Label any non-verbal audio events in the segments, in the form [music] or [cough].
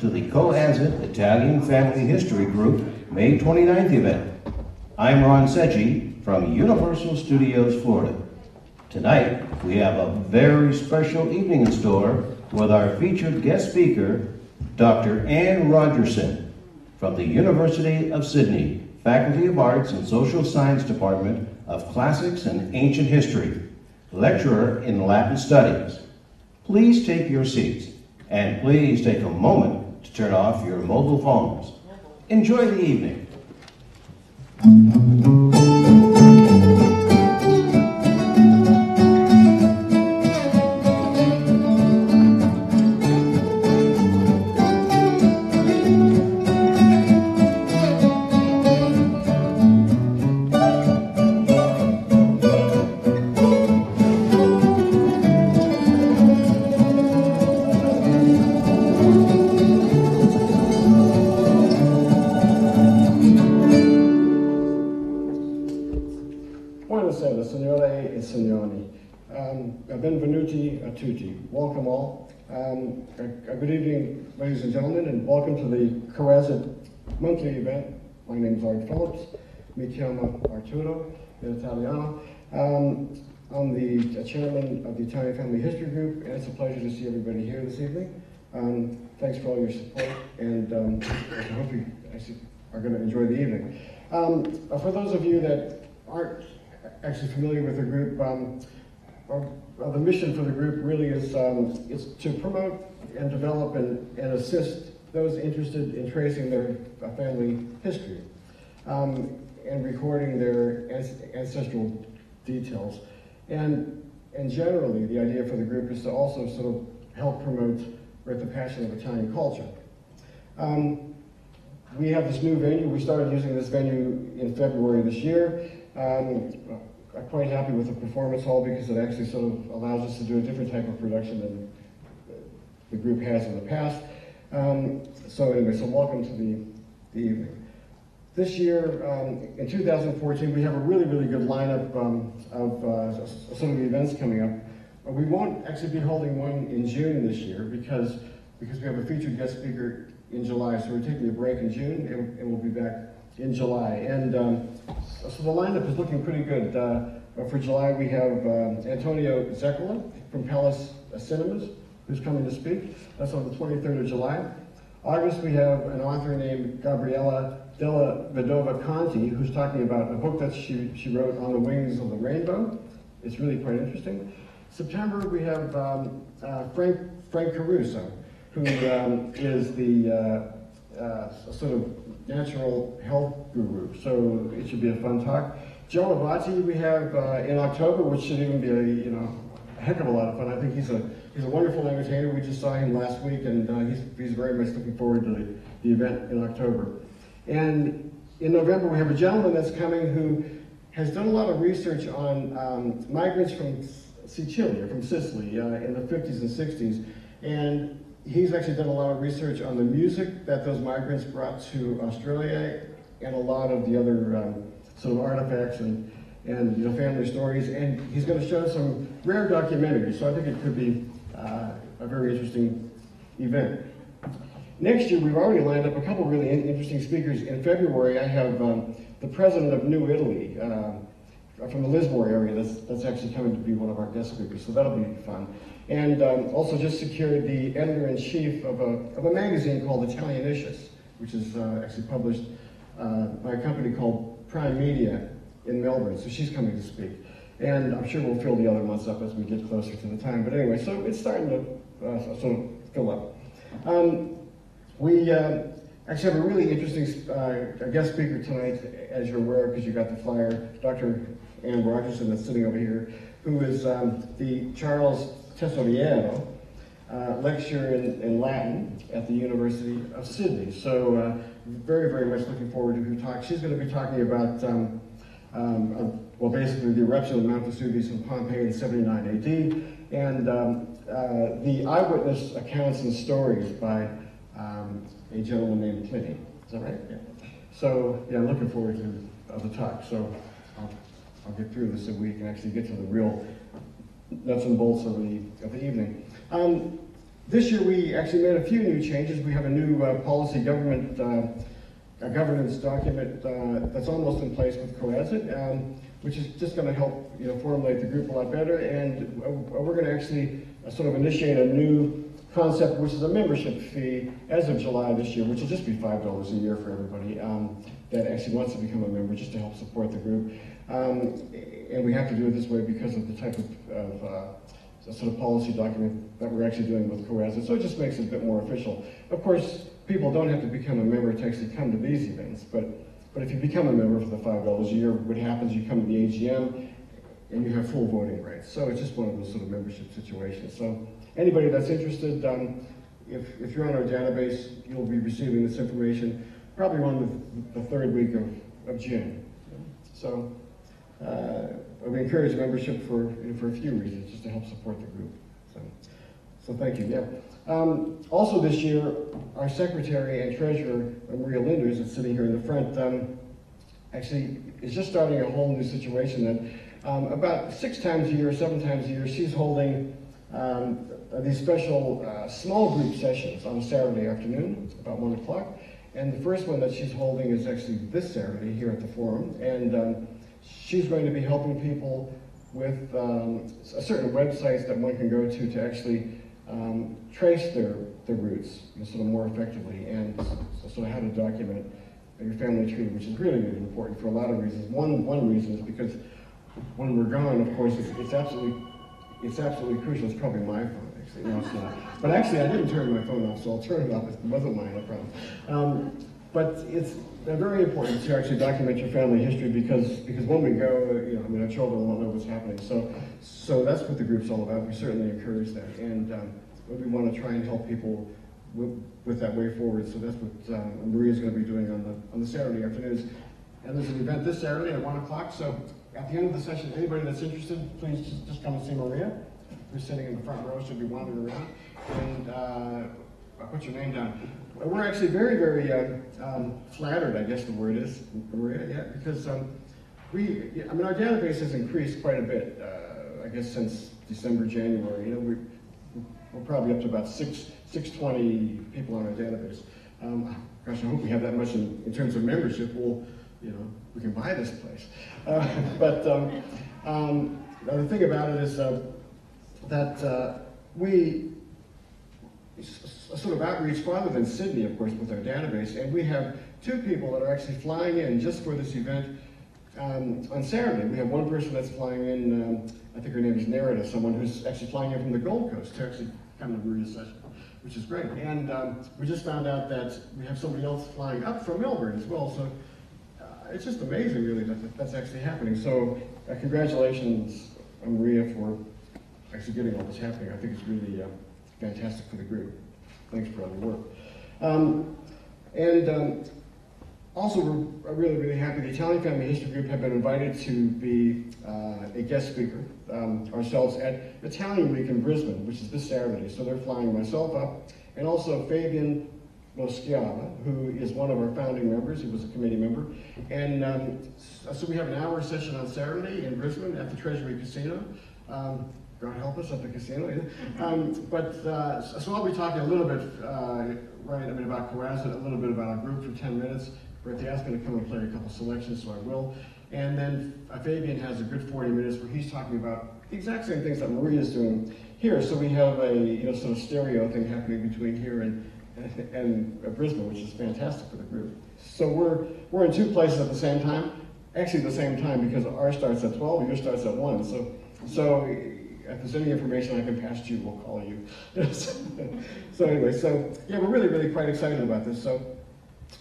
to the COASIT Italian Family History Group May 29th event. I'm Ron Secchi from Universal Studios, Florida. Tonight, we have a very special evening in store with our featured guest speaker, Dr. Anne Rogerson from the University of Sydney, Faculty of Arts and Social Science Department of Classics and Ancient History, lecturer in Latin Studies. Please take your seats and please take a moment to turn off your mobile phones. Enjoy the evening. Arturo Italiano. Um, I'm the chairman of the Italian Family History Group, and it's a pleasure to see everybody here this evening. Um, thanks for all your support, and um, I hope you are going to enjoy the evening. Um, for those of you that aren't actually familiar with the group, um, uh, the mission for the group really is, um, is to promote and develop and, and assist those interested in tracing their uh, family history um, and recording their ancestral details. And, and generally, the idea for the group is to also sort of help promote the passion of Italian culture. Um, we have this new venue. We started using this venue in February this year. Um, I'm quite happy with the performance hall because it actually sort of allows us to do a different type of production than the group has in the past. Um, so anyway, so welcome to the, the evening. This year, um, in 2014, we have a really, really good lineup um, of uh, some of the events coming up. Uh, we won't actually be holding one in June this year because, because we have a featured guest speaker in July. So we're taking a break in June and, and we'll be back in July. And um, so the lineup is looking pretty good. Uh, for July, we have uh, Antonio Zeccola from Palace Cinemas, who's coming to speak. That's on the 23rd of July. August, we have an author named Gabriella Della Vedova Conti, who's talking about a book that she, she wrote on the wings of the rainbow. It's really quite interesting. September, we have um, uh, Frank, Frank Caruso, who um, is the uh, uh, sort of natural health guru. So it should be a fun talk. Joe Abati we have uh, in October, which should even be a you know a heck of a lot of fun. I think he's a he's a wonderful entertainer. We just saw him last week, and uh, he's he's very much looking forward to the, the event in October. And in November, we have a gentleman that's coming who has done a lot of research on um, migrants from Sicilia, from Sicily, uh, in the 50s and 60s, and he's actually done a lot of research on the music that those migrants brought to Australia and a lot of the other um, sort of artifacts and, and you know, family stories. And he's going to show some rare documentaries, so I think it could be uh, a very interesting event. Next year, we've already lined up a couple really interesting speakers. In February, I have um, the president of New Italy uh, from the Lismore area. That's, that's actually coming to be one of our guest speakers, so that'll be fun and um, also just secured the editor-in-chief of a, of a magazine called Italianicious, which is uh, actually published uh, by a company called Prime Media in Melbourne. So she's coming to speak. And I'm sure we'll fill the other months up as we get closer to the time. But anyway, so it's starting to uh, sort of fill up. Um, we uh, actually have a really interesting uh, guest speaker tonight, as you're aware, because you got the flyer, Dr. Anne Rogerson that's sitting over here, who is um, the Charles Tesoriero, uh, lecturer in, in, Latin at the University of Sydney. So uh, very, very much looking forward to her talk. She's going to be talking about, um, um, uh, well, basically the eruption of Mount Vesuvius in Pompeii in 79 AD, and um, uh, the eyewitness accounts and stories by um, a gentleman named Pliny. Is that right? Yeah. So, yeah, I'm looking forward to uh, the talk. So I'll, I'll get through this so we can actually get to the real nuts and bolts of the, of the evening. Um, this year we actually made a few new changes. We have a new uh, policy government uh, a governance document uh, that's almost in place with COASIT, um, which is just going to help you know formulate the group a lot better. And uh, we're going to actually uh, sort of initiate a new concept, which is a membership fee as of July this year, which will just be five dollars a year for everybody um, that actually wants to become a member, just to help support the group. Um, and we have to do it this way because of the type of, of uh, sort of policy document that we're actually doing with COASIT. So it just makes it a bit more official. Of course, people don't have to become a member to actually come to these events, but but if you become a member for the five dollars a year, what happens? You come to the AGM and you have full voting rights. So it's just one of those sort of membership situations. So anybody that's interested, um, if, if you're on our database, you'll be receiving this information probably around the, the third week of, of June. So uh, we encourage membership for, for a few reasons, just to help support the group. So, so thank you. Yeah. Um, also this year, our secretary and treasurer, Maria Linders, that's sitting here in the front, um, actually is just starting a whole new situation that um, about six times a year, seven times a year, she's holding um, these special uh, small group sessions on a Saturday afternoon, about one o'clock. And the first one that she's holding is actually this Saturday here at the Forum. And um, she's going to be helping people with um, certain websites that one can go to to actually um, trace their, their roots sort of more effectively and sort of how to document your family tree, which is really, really important for a lot of reasons. One, one reason is because when we're gone, of course, it's, it's absolutely it's absolutely crucial. It's probably my phone, No, it's not. But actually, I didn't turn my phone off, so I'll turn it off. It wasn't mine, no problem. Um, but it's very important to actually document your family history because because when we go, you know, I mean, our children won't know what's happening. So so that's what the group's all about. We certainly encourage that, and um, we want to try and help people with, with that way forward. So that's what uh, Maria's going to be doing on the on the Saturday afternoons. And there's an event this Saturday at one o'clock. So at the end of the session, anybody that's interested, please just, just come and see Maria. Who's sitting in the front row? She'll be wandering around, and uh, put your name down. We're actually very, very uh, um, flattered, I guess the word is, Maria, yeah, because um, we, I mean, our database has increased quite a bit, uh, I guess since December, January. You know, we, we're probably up to about six, 620 people on our database. Um, gosh, I hope we have that much in, in terms of membership. We'll, you know, we can buy this place. Uh, [laughs] but um, um, the thing about it is uh, that uh, we sort of outreach farther than Sydney, of course, with our database, and we have two people that are actually flying in just for this event um, on Saturday. We have one person that's flying in, um, I think her name is Nerida, someone who's actually flying in from the Gold Coast to actually come to Maria's session, which is great. And um, we just found out that we have somebody else flying up from Melbourne as well, so uh, it's just amazing, really, that that's actually happening. So uh, congratulations, Maria, for actually getting all this happening. I think it's really uh, fantastic for the group. Thanks for all your work. Um, and um, also, we're really, really happy the Italian Family History Group have been invited to be uh, a guest speaker um, ourselves at Italian Week in Brisbane, which is this Saturday. So they're flying myself up, and also Fabian Moschiava, who is one of our founding members. He was a committee member. And um, so we have an hour session on Saturday in Brisbane at the Treasury Casino. Um, God help us at the casino. Um, but uh, so I'll be talking a little bit, uh, right, I mean, about COASIT, a little bit about our group for 10 minutes. Bertie asked me to come and play a couple selections, so I will. And then uh, Fabian has a good 40 minutes where he's talking about the exact same things that Maria's doing here. So we have a you know sort of stereo thing happening between here and [laughs] and, Brisbane, which is fantastic for the group. So we're we're in two places at the same time. Actually, the same time because ours starts at 12, yours starts at 1. So so if there's any information I can pass to you, we'll call you. [laughs] so anyway, so yeah, we're really, really quite excited about this. So,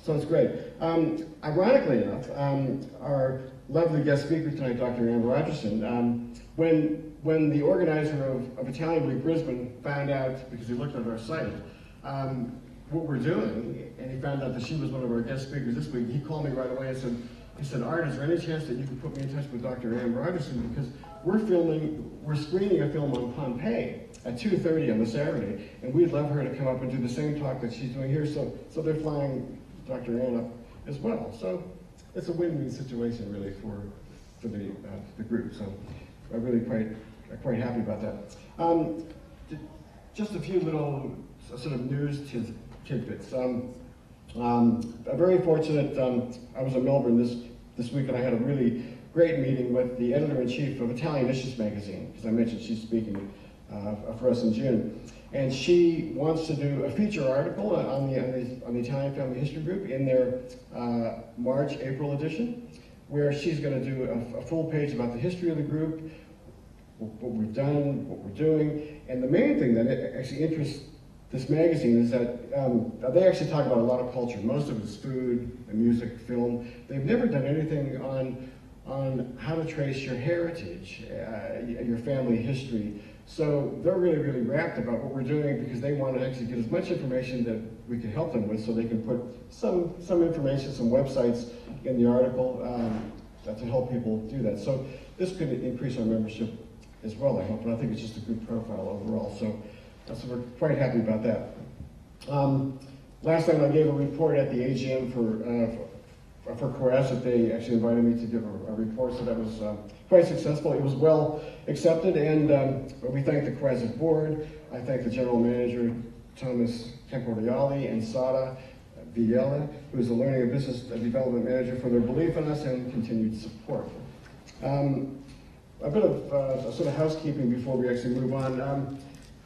so it's great. Um, ironically enough, um, our lovely guest speaker tonight, Dr. Anne Rogerson, um, when when the organizer of, of Italian Week Brisbane found out, because he looked at our site, um, what we're doing, and he found out that she was one of our guest speakers this week, he called me right away and said, he said, Art, is there any chance that you can put me in touch with Dr. Anne Rogerson? Because we're filming, we're screening a film on Pompeii at 2.30 on the Saturday, and we'd love her to come up and do the same talk that she's doing here, so, so they're flying Dr. Ann up as well. So it's a win-win situation, really, for, for the, uh, the group. So I'm really quite, quite happy about that. Um, just a few little sort of news tid- tidbits. Um, um, I'm very fortunate. Um, I was in Melbourne this this week, and I had a really great meeting with the editor-in-chief of Italianicious magazine, because I mentioned she's speaking uh, for us in June, and she wants to do a feature article on the on the, on the Italian Family History Group in their uh, March April edition, where she's going to do a, a full page about the history of the group, what we've done, what we're doing, and the main thing that actually interests this magazine is that um, they actually talk about a lot of culture. Most of it's food, music, film. They've never done anything on on how to trace your heritage, uh, your family history. So they're really, really rapt about what we're doing because they want to actually get as much information that we can help them with, so they can put some some information, some websites in the article um, to help people do that. So this could increase our membership as well, I hope, and I think it's just a good profile overall. So. So we're quite happy about that. Um, last time I gave a report at the AGM for uh, for COASIT. They actually invited me to give a, a report, so that was uh, quite successful. It was well accepted, and um, we thank the COASIT board. I thank the general manager, Thomas Camporeale, and Sada Villela, who is the Learning and Business Development Manager, for their belief in us and continued support. Um, a bit of uh, sort of housekeeping before we actually move on. Um,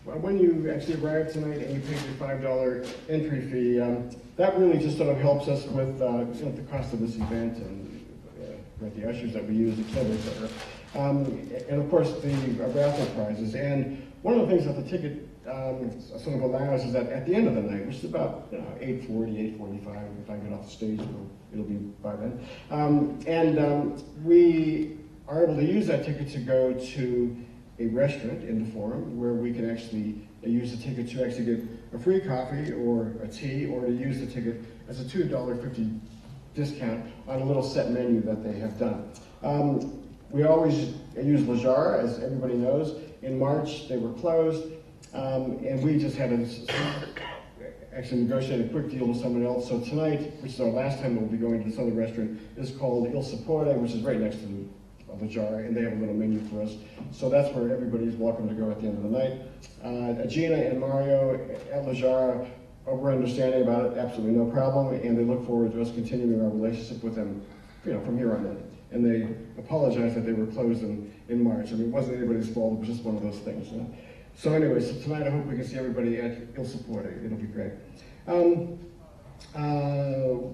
When you actually arrive tonight and you pay your five dollar entry fee, um, that really just sort of helps us with, uh, you know, the cost of this event and, uh, the ushers that we use, et cetera, et cetera. Um, and of course, the raffle prizes. And one of the things that the ticket, um, sort of allows is that at the end of the night, which is about, you know, eight forty, eight forty-five, if I get off the stage, it'll, it'll be by then. Um, and, um, we are able to use that ticket to go to a restaurant in the forum where we can actually use the ticket to actually get a free coffee or a tea or to use the ticket as a $2.50 discount on a little set menu that they have done. Um, we always use Lejar, as everybody knows. In March, they were closed, um, and we just had to actually negotiate a quick deal with someone else. So tonight, which is our last time we'll be going to this other restaurant, is called Il Sapore, which is right next to of the jar, and they have a little menu for us. So that's where everybody's welcome to go at the end of the night. Uh, Gina and Mario at La Jar were understanding about it, absolutely no problem, and they look forward to us continuing our relationship with them, you know, from here on in. And they apologize that they were closed in, in March. I mean, it wasn't anybody's fault, it was just one of those things. You know? So anyway, so tonight I hope we can see everybody at Il Sapore. It'll be great. Um, uh,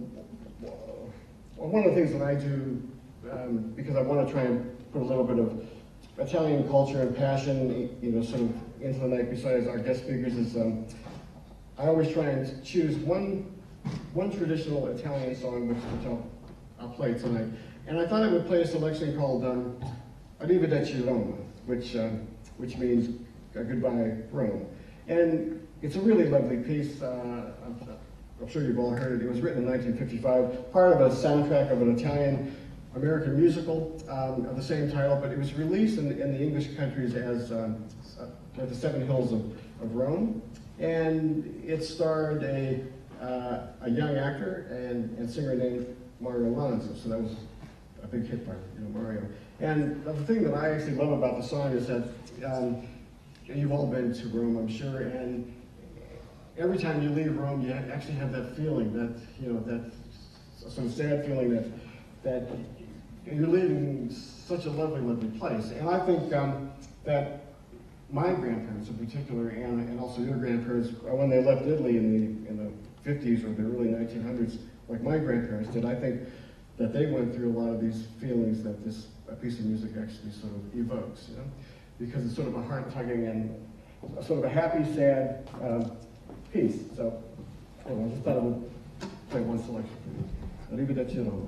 one of the things that I do um, because I want to try and put a little bit of Italian culture and passion, you know, sort of into the night. Besides our guest speakers, is um, I always try and choose one one traditional Italian song, which, I'll, I'll play tonight. And I thought I would play a selection called um, Arrivederci Roma, which um, which means goodbye Rome. And it's a really lovely piece. Uh, I'm, I'm sure you've all heard it. It was written in 1955, part of a soundtrack of an Italian American musical um, of the same title, but it was released in, in the English countries as um, uh, The Seven Hills of, of Rome. And it starred a, uh, a young actor and, and singer named Mario Lanza. So that was a big hit by you know, Mario. And the thing that I actually love about the song is that um, you've all been to Rome, I'm sure, and every time you leave Rome, you actually have that feeling, that, you know, that of sad feeling that, that you're leaving such a lovely, lovely place. And I think um, that my grandparents in particular, and, and also your grandparents, uh, when they left Italy in the, in the 50s or the early 1900s, like my grandparents did, I think that they went through a lot of these feelings that this a piece of music actually sort of evokes, you know? Because it's sort of a heart-tugging and sort of a happy, sad um, piece. So, anyway, I just thought I would play one selection for you. Arrivederci Roma.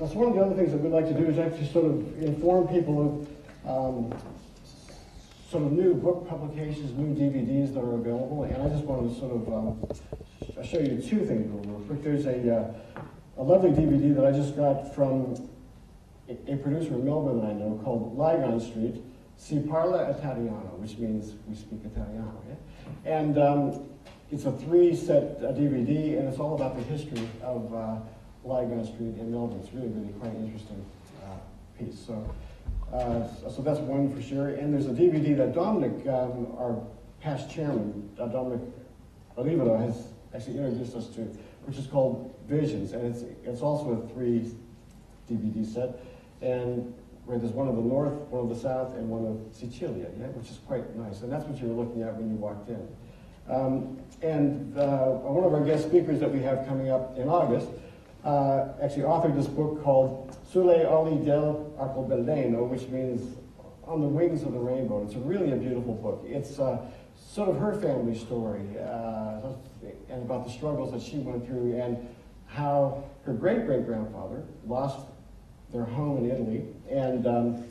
Um, that's one of the other things that we'd like to do is actually sort of inform people of um, sort of new book publications, new DVDs that are available. And I just wanted to sort of um, show you two things real quick. There's a, uh, a lovely DVD that I just got from a, producer in Melbourne that I know called Lygon Street, Si parla Italiano, which means we speak Italiano. Yeah? And um, it's a three-set DVD, and it's all about the history of uh, Lygon Street in Melbourne. It's really, really quite an interesting uh, piece. So, uh, so that's one for sure. And there's a DVD that Dominic, um, our past chairman, uh, Dominic Olivedo, has actually introduced us to, which is called Visions, and it's it's also a three DVD set, and where there's one of the north, one of the south, and one of Sicilia, yeah, which is quite nice. And that's what you were looking at when you walked in. Um, and uh, one of our guest speakers that we have coming up in August uh, actually authored this book called Sulle ali del arcobaleno, which means on the wings of the rainbow. It's a really a beautiful book. It's uh, sort of her family story uh, and about the struggles that she went through and how her great great grandfather lost their home in Italy and um,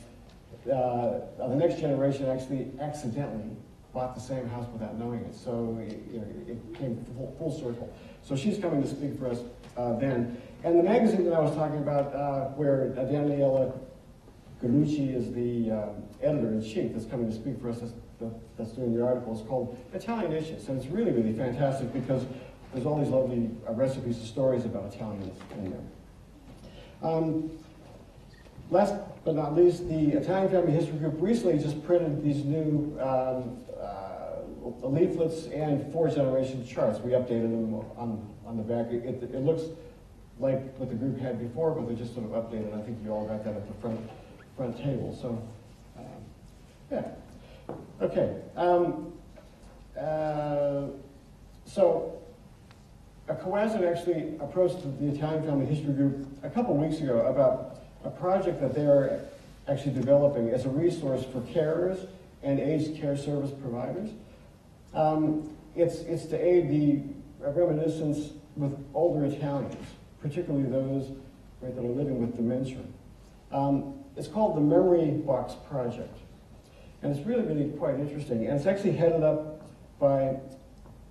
uh, the next generation actually accidentally bought the same house without knowing it. So it, you know, it came full, full circle. So she's coming to speak for us uh, then. And the magazine that I was talking about, uh, where Daniela Galucci is the um, editor-in-chief that's coming to speak for us, that's, that's doing the article, is called Italianicious. And it's really, really fantastic because there's all these lovely uh, recipes and stories about Italians in there. Um, Last but not least, the Italian Family History Group recently just printed these new um, leaflets and four generation charts. We updated them on, on the back. It, it, looks like what the group had before, but they're just sort of updated. I think you all got that at the front, front table. So, um, yeah. Okay. Um, uh, so, actually approached the Italian Family History Group a couple weeks ago about a project that they're actually developing as a resource for carers and aged care service providers. Um, it's, it's to aid the reminiscence with older Italians, particularly those right, that are living with dementia. Um, it's called the Memory Box Project. And it's really, really quite interesting. And it's actually headed up by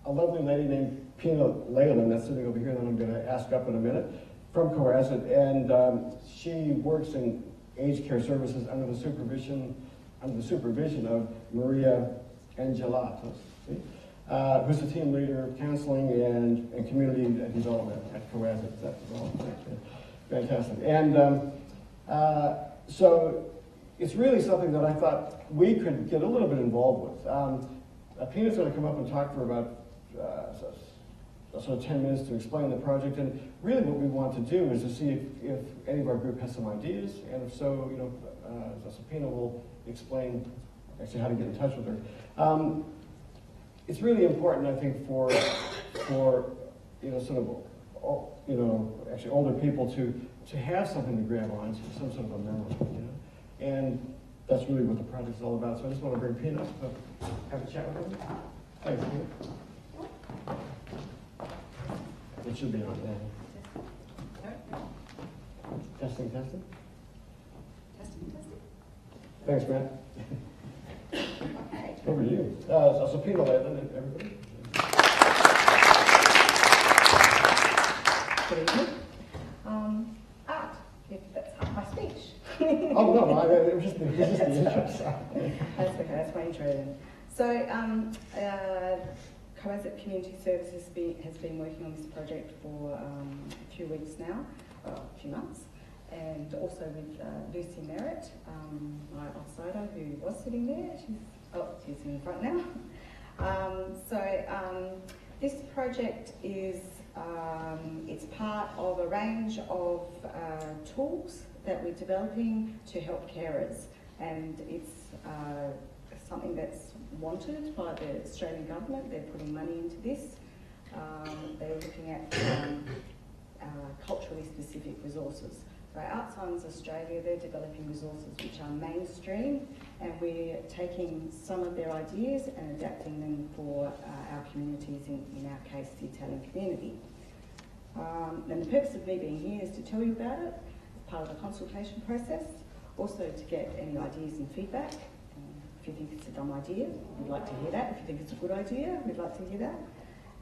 a lovely lady named Pina Leyland, that's sitting over here that I'm going to ask up in a minute from COASIT, and um, she works in aged care services under the supervision under the supervision of Maria Angelatos, see? Uh, who's the team leader of counseling and, and community development at COASIT. That's. Fantastic. And um, uh, so it's really something that I thought we could get a little bit involved with. Um, Pina's going to come up and talk for about uh, sort of 10 minutes to explain the project. And really what we want to do is to see if, if any of our group has some ideas, and if so, you know, uh, will explain actually how to get in touch with her. Um, it's really important, I think, for, for you know, sort of, you know, actually older people to, to have something to grab onto, some sort of a memory, you know? And that's really what the project is all about. So I just want to bring Pina up to have a chat with her. Thanks. It should be on there. Testing, testing. Testing, testing. Thanks, Matt. [laughs] Okay. Over to you. Uh, so Pina Leyland, everybody. Good evening. Um, art, if that's half my speech. [laughs] Oh, no, no, I, it was just, it was just the intro. [laughs] That's okay, that's my intro then. So, um, uh, COASIT Community Services has been, has been working on this project for um, a few weeks now, well, a few months, and also with uh, Lucy Merritt, um, my outsider who was sitting there. She's, oh, she's in front now. [laughs] Um, so um, this project is um, it's part of a range of uh, tools that we're developing to help carers, and it's uh, something that's wanted by the Australian government. They're putting money into this. Um, they're looking at uh, culturally specific resources. So Alzheimer's Australia, they're developing resources which are mainstream and we're taking some of their ideas and adapting them for uh, our communities, in, in our case the Italian community. Um, and the purpose of me being here is to tell you about it as part of the consultation process, also to get any ideas and feedback. If you think it's a dumb idea, we'd like to hear that. If you think it's a good idea, we'd like to hear that.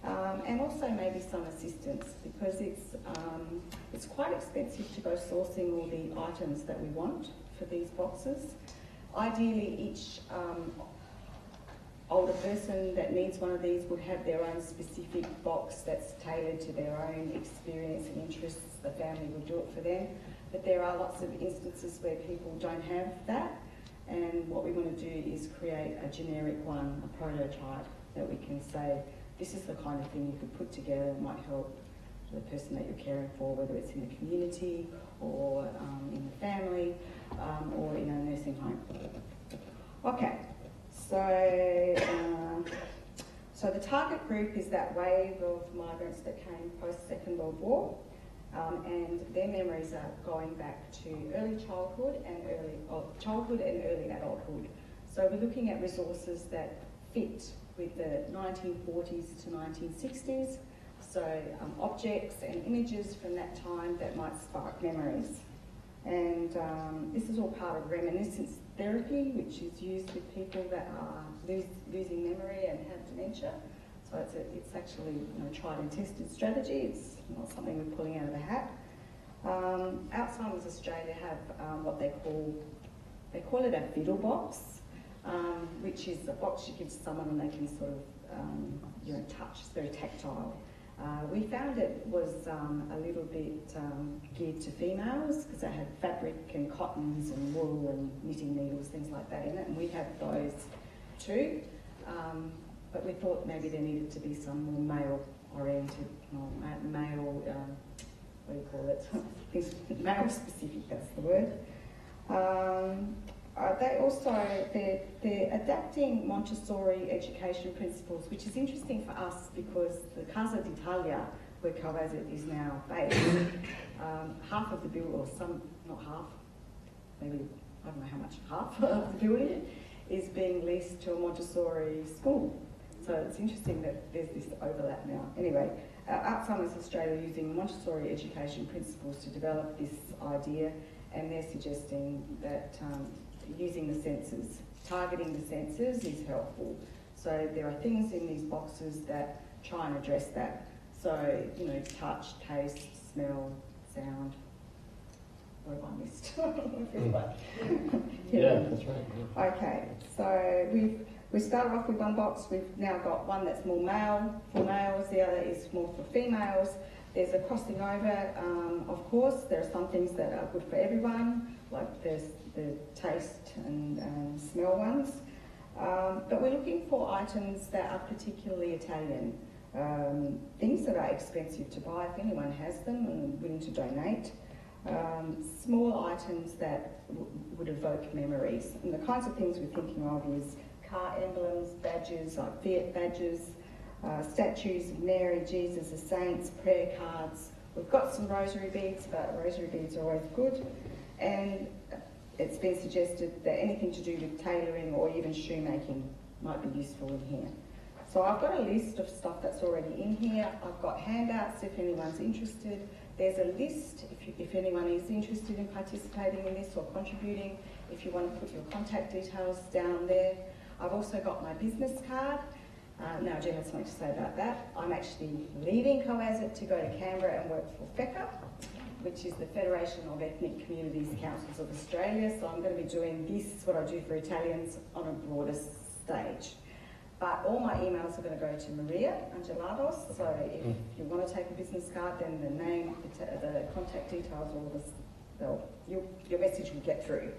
Um, and also maybe some assistance because it's, um, it's quite expensive to go sourcing all the items that we want for these boxes. Ideally, each um, older person that needs one of these would have their own specific box that's tailored to their own experience and interests. The family would do it for them. But there are lots of instances where people don't have that. And what we want to do is create a generic one, a prototype that we can say, this is the kind of thing you could put together that might help the person that you're caring for, whether it's in the community or um, in the family um, or in a nursing home. Okay, so uh, so the target group is that wave of migrants that came post Second World War, um, and their memories are going back to early childhood and early oh, childhood and early adulthood. So we're looking at resources that fit with the 1940s to 1960s. So um, objects and images from that time that might spark memories. And um, this is all part of reminiscence therapy, which is used with people that are lose, losing memory and have dementia. So it's, a, it's actually you know, tried and tested strategy. It's not something we're pulling out of the hat. Um, Alzheimer's Australia have um, what they call they call it a fiddle box, um, which is a box you give to someone and they can sort of um, you know touch. It's very tactile. Uh, we found it was um, a little bit um, geared to females because it had fabric and cottons and wool and knitting needles, things like that in it, and we have those too. Um, but we thought maybe there needed to be some more male oriented, or ma- male, um, what do you call it? [laughs] Male specific, that's the word. Uh, they also, they're, they're adapting Montessori education principles, which is interesting for us because the Casa d'Italia, where COASIT is now based, [coughs] um, half of the building, or some, not half, maybe, I don't know how much, half [laughs] of the building is being leased to a Montessori school. So it's interesting that there's this overlap now. Anyway, uh, Alzheimer's Australia using Montessori education principles to develop this idea, and they're suggesting that um, using the senses, targeting the senses is helpful. So there are things in these boxes that try and address that. So, you know, touch, taste, smell, sound. What have I missed? [laughs] Feels like- [laughs] Yeah, that's right. yeah. Okay, so we've we started off with one box. We've now got one that's more male for males. The other is more for females. There's a crossing over. Um, of course, there are some things that are good for everyone, like there's the taste and um, smell ones. Um, but we're looking for items that are particularly Italian. Um, things that are expensive to buy if anyone has them and willing to donate um, small items that would evoke memories. And the kinds of things we're thinking of is car emblems, badges, like Fiat badges, uh, statues of Mary, Jesus, the saints, prayer cards. We've got some rosary beads, but rosary beads are always good. And it's been suggested that anything to do with tailoring or even shoemaking might be useful in here. So I've got a list of stuff that's already in here. I've got handouts if anyone's interested. There's a list if, you, if anyone is interested in participating in this or contributing, if you want to put your contact details down there. I've also got my business card. Uh, now, Jen has something to say about that. I'm actually leaving COASIT to go to Canberra and work for FECCA, which is the Federation of Ethnic Communities Councils of Australia. So I'm going to be doing this, what I do for Italians, on a broader stage. But all my emails are going to go to Maria Angelados. So if you want to take a business card, then the name, the, the contact details, all this, your, your message will get through.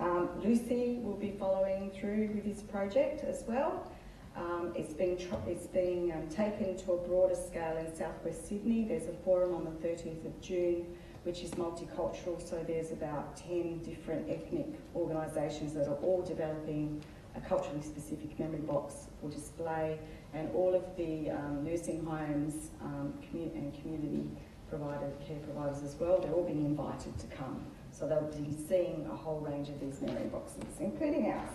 Um, Lucy will be following through with this project as well. Um, it's being, it's being um, taken to a broader scale in southwest Sydney. There's a forum on the 13th of June which is multicultural, so there's about 10 different ethnic organisations that are all developing a culturally specific memory box for display, and all of the um, nursing homes um, and community provider, care providers as well, they're all being invited to come. So they'll be seeing a whole range of these memory boxes, including ours.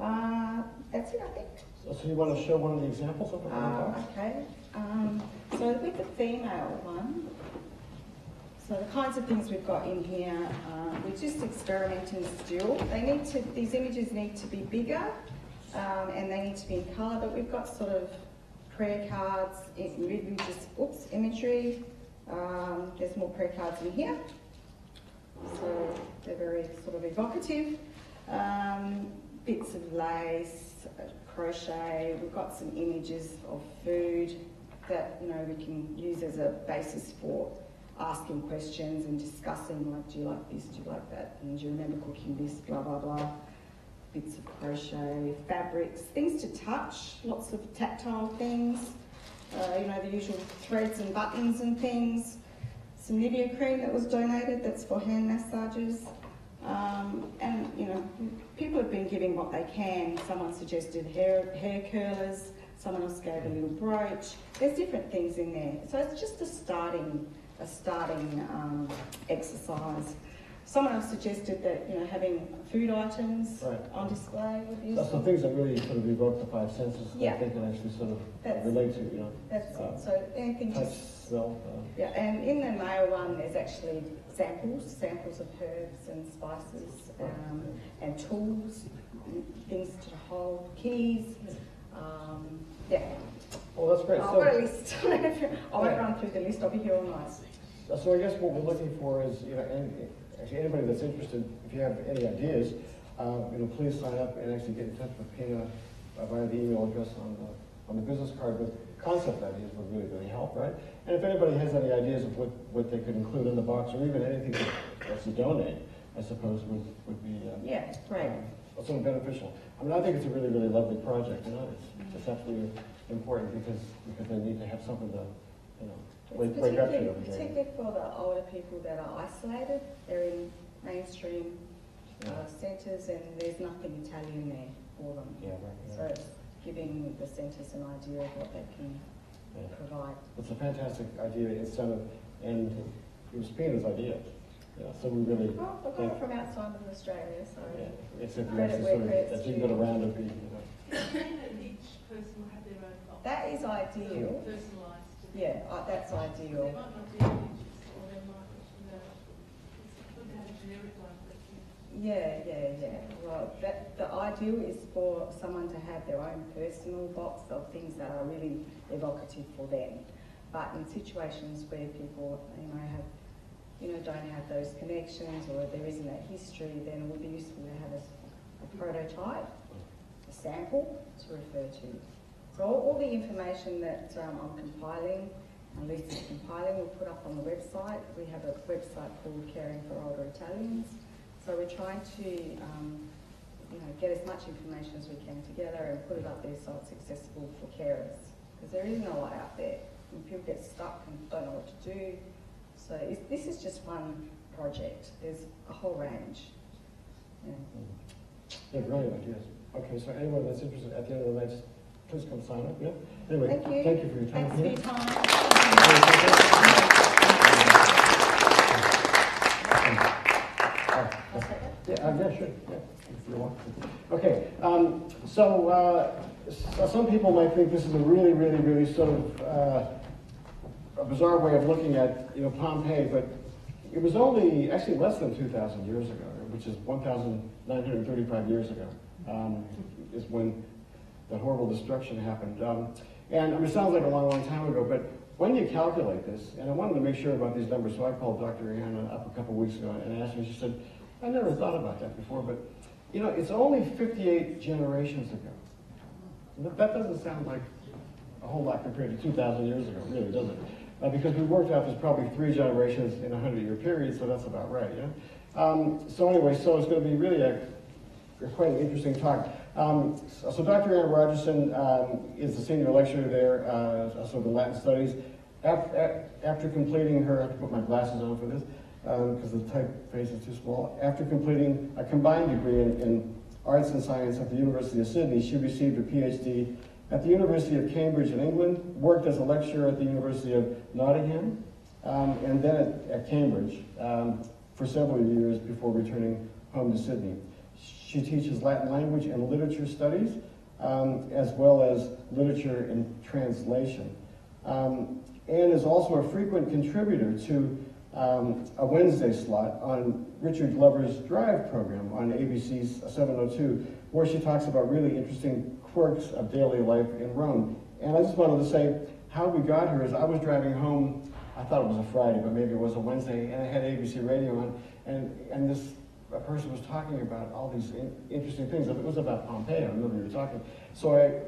Uh, that's it, I think. So, so you want to show one of the examples of what we're Uh, talking okay. Um, so with the female one, so the kinds of things we've got in here, uh, we're just experimenting still. They need to, these images need to be bigger um, and they need to be in colour, but we've got sort of prayer cards, i- religious, oops, imagery. Um, there's more prayer cards in here. So they're very sort of evocative. Um, bits of lace, crochet. We've got some images of food that you know we can use as a basis for asking questions and discussing. Like, do you like this? Do you like that? And do you remember cooking this? Blah blah blah. Bits of crochet, fabrics, things to touch. Lots of tactile things. Uh, you know the usual threads and buttons and things some Nivea cream that was donated that's for hand massages. Um, and you know, people have been giving what they can. Someone suggested hair hair curlers. Someone else gave a little brooch. There's different things in there. So it's just a starting a starting um, exercise. Someone else suggested that you know having food items Right. on display would be That's the things that really sort of evoke the five senses Yeah. that they can actually sort of That's- relate to, you know. That's uh, it. So anything Touch, just smell, uh, Yeah, and in the male one, there's actually samples, samples of herbs and spices, um, and tools, things to hold, keys. Um, yeah, Oh, that's great. I've So- got a list. [laughs] I won't run through the list. I'll be here all night. So I guess what we're looking for is, you know, and actually anybody that's interested, if you have any ideas, uh, you know, please sign up and actually get in touch with Pina uh, via the email address on the, on the business card with concept ideas would really, really help, right? And if anybody has any ideas of what, what they could include in the box or even anything that- that's to donate, I suppose would, would be, uh, Yeah, great. um, sort of beneficial. I mean, I think it's a really, really lovely project, you know, it's, it's absolutely important because, because they need to have something to, you know, wake, wake up to particularly, every day. particularly for the older people that are isolated. They're in mainstream uh, centres and there's nothing Italian there for them. Yeah, right, yeah. So it's giving the centres an idea of what they can Yeah. provide. It's a fantastic idea, instead of and it was Pina's idea. Yeah, so we really, Well, I got it from outside of Australia, so. yeah, it's a, Credit it's where sort of, credit's as you due. go around and be, you know. each person will have their own box, That is ideal. personalised. Yeah, uh, that's ideal. might not do images, or they might, you know, it's good to have a generic one, but you Yeah, yeah, yeah. Well, that, the ideal is for someone to have their own personal box of things that are really evocative for them. But in situations where people, you know, have, you know, don't have those connections or there isn't that history, then it would be useful to have a, a prototype, a sample to refer to. So all, all the information that um, I'm compiling, and Lisa's compiling, we'll put up on the website. We have a website called Caring for Older Italians. So we're trying to, um, you know, get as much information as we can together and put it up there so it's accessible for carers. Because there isn't a lot out there. And people get stuck and don't know what to do. So it's, this is just one project. There's a whole range. Yeah. Yeah, brilliant ideas. Okay, so anyone that's interested at the end of the night, please come sign up, yeah? Anyway, Thank you. thank you for your time. Thanks for your time. Uh, yeah, sure, yeah, if you want. Okay, um, so, uh, so some people might think this is a really, really, really sort of, uh, a bizarre way of looking at, you know, Pompeii, but it was only, actually less than two thousand years ago, which is one thousand nine hundred and thirty-five years ago, um, is when the horrible destruction happened. Um, and, I mean, it sounds like a long, long time ago, but when you calculate this, and I wanted to make sure about these numbers, so I called Dr. Anna up a couple weeks ago and asked her, she said, I never thought about that before, but, you know, it's only 58 generations ago. That, doesn't sound like a whole lot compared to 2,000 years ago, really, does it? Uh, because we worked out there's probably three generations in a 100-year period, so that's about right, yeah? Um, so anyway, so it's going to be really a, quite an interesting talk. Um, so, Dr. Anna Rogerson um, is the senior lecturer there, uh, so the Latin Studies. After, after completing her, I have to put my glasses on for this, because the typeface is too small. After completing a combined degree in, in arts and science at the University of Sydney, she received a PhD at the University of Cambridge in England, worked as a lecturer at the University of Nottingham, um, and then at, at Cambridge um, for several years before returning home to Sydney. She teaches Latin language and literature studies, um, as well as literature and translation. Um, Anne is also a frequent contributor to um, a Wednesday slot on Richard Glover's Drive program on ABC's 702, where she talks about really interesting quirks of daily life in Rome. And I just wanted to say how we got her is I was driving home, I thought it was a Friday, but maybe it was a Wednesday, and I had ABC radio on, and, and this person was talking about all these in, interesting things. It was about Pompeii, I remember you were talking. So I,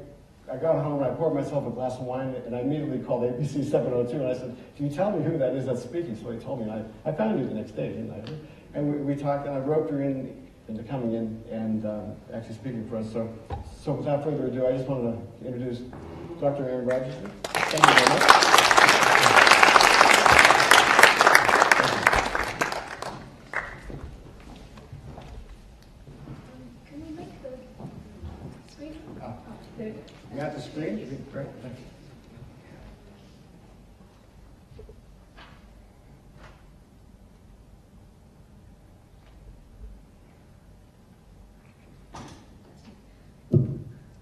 I got home and I poured myself a glass of wine and I immediately called ABC 702 and I said, can you tell me who that is that's speaking? So he told me and I, I found you the next day, didn't I? And we, we talked and I roped her in into coming in and um, actually speaking for us. So, so without further ado, I just wanted to introduce Dr. Anne Rogerson. Thank you very much. Can we make the screen? Ah. Oh, there we go. You got the? Great, thank you.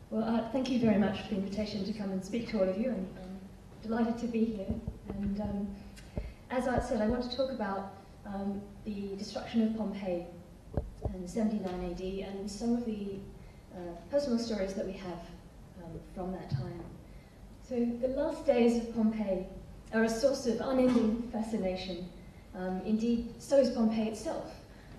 Well, uh, thank you very much for the invitation to come and speak to all of you. I'm, I'm delighted to be here. And um, as I said, I want to talk about um, the destruction of Pompeii in 79 AD and some of the uh, personal stories that we have um, from that time. So the last days of Pompeii are a source of unending fascination. Um, indeed, so is Pompeii itself,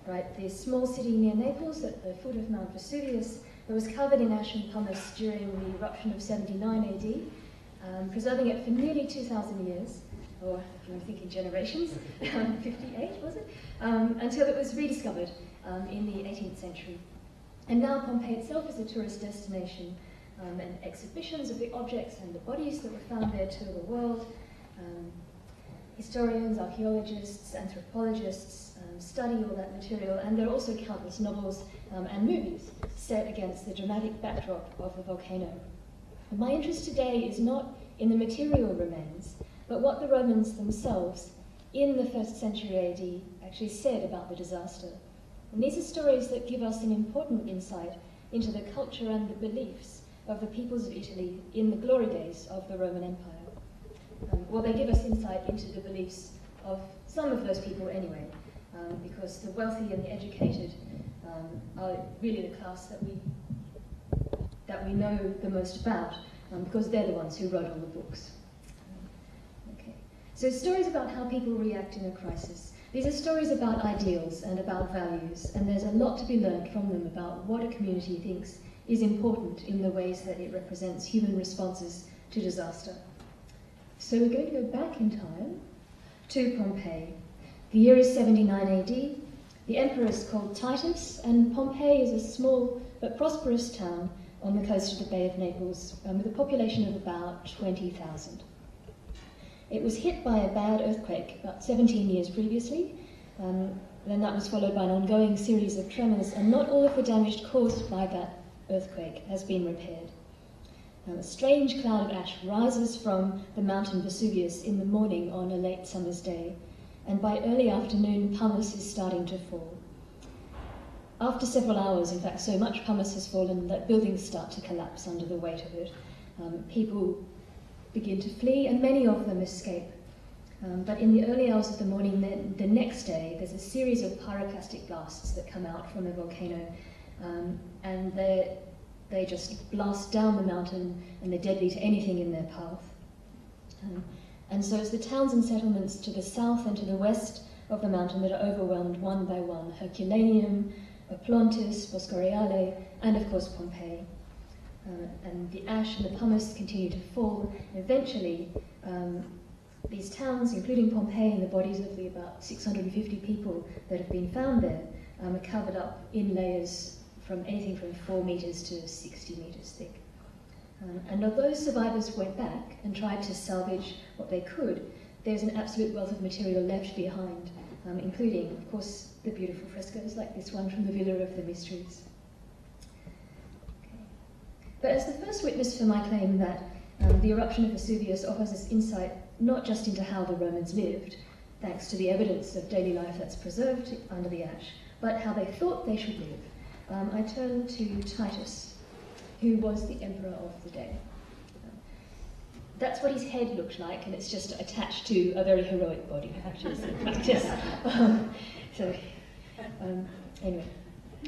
right? The small city near Naples at the foot of Mount Vesuvius that was covered in ash and pumice during the eruption of 79 AD, um, preserving it for nearly 2,000 years, or if you were thinking generations, um, [laughs] 58 was it, um, until it was rediscovered um, in the 18th century. And now Pompeii itself is a tourist destination, um, and exhibitions of the objects and the bodies that were found there to the world. Um, historians, archaeologists, anthropologists um, study all that material, and there are also countless novels um, and movies set against the dramatic backdrop of the volcano. And my interest today is not in the material remains, but what the Romans themselves, in the first century AD, actually said about the disaster. And these are stories that give us an important insight into the culture and the beliefs of the peoples of Italy in the glory days of the Roman Empire. Um, well, they give us insight into the beliefs of some of those people anyway, um, because the wealthy and the educated um, are really the class that we that we know the most about, um, because they're the ones who wrote all the books. Okay, so stories about how people react in a crisis. These are stories about ideals and about values, and there's a lot to be learned from them about what a community thinks is important in the ways that it represents human responses to disaster. So we're going to go back in time to Pompeii. The year is 79 AD. The emperor is called Titus, and Pompeii is a small but prosperous town on the coast of the Bay of Naples um, with a population of about 20,000. It was hit by a bad earthquake about 17 years previously. Um, then that was followed by an ongoing series of tremors, and not all of the damage caused by that earthquake has been repaired. Now, a strange cloud of ash rises from the mountain Vesuvius in the morning on a late summer's day, and by early afternoon, pumice is starting to fall. After several hours, in fact, so much pumice has fallen that buildings start to collapse under the weight of it. Um, people begin to flee, and many of them escape. Um, but in the early hours of the morning, the, the next day, there's a series of pyroclastic blasts that come out from the volcano, um, and they they just blast down the mountain, and they're deadly to anything in their path. Um, and so it's the towns and settlements to the south and to the west of the mountain that are overwhelmed one by one. Herculaneum, Oplontis, Boscoreale, and of course Pompeii. Uh, and the ash and the pumice continue to fall. Eventually, um, these towns, including Pompeii and the bodies of the about 650 people that have been found there, um, are covered up in layers from anything from 4 metres to 60 metres thick. Um, and although survivors went back and tried to salvage what they could, there's an absolute wealth of material left behind, um, including, of course, the beautiful frescoes like this one from the Villa of the Mysteries. But as the first witness for my claim that um, the eruption of Vesuvius offers us insight not just into how the Romans lived, thanks to the evidence of daily life that's preserved under the ash, but how they thought they should live, um, I turn to Titus, who was the emperor of the day. that's what his head looked like, and it's just attached to a very heroic body, actually, practice. [laughs] Um, so, um, anyway.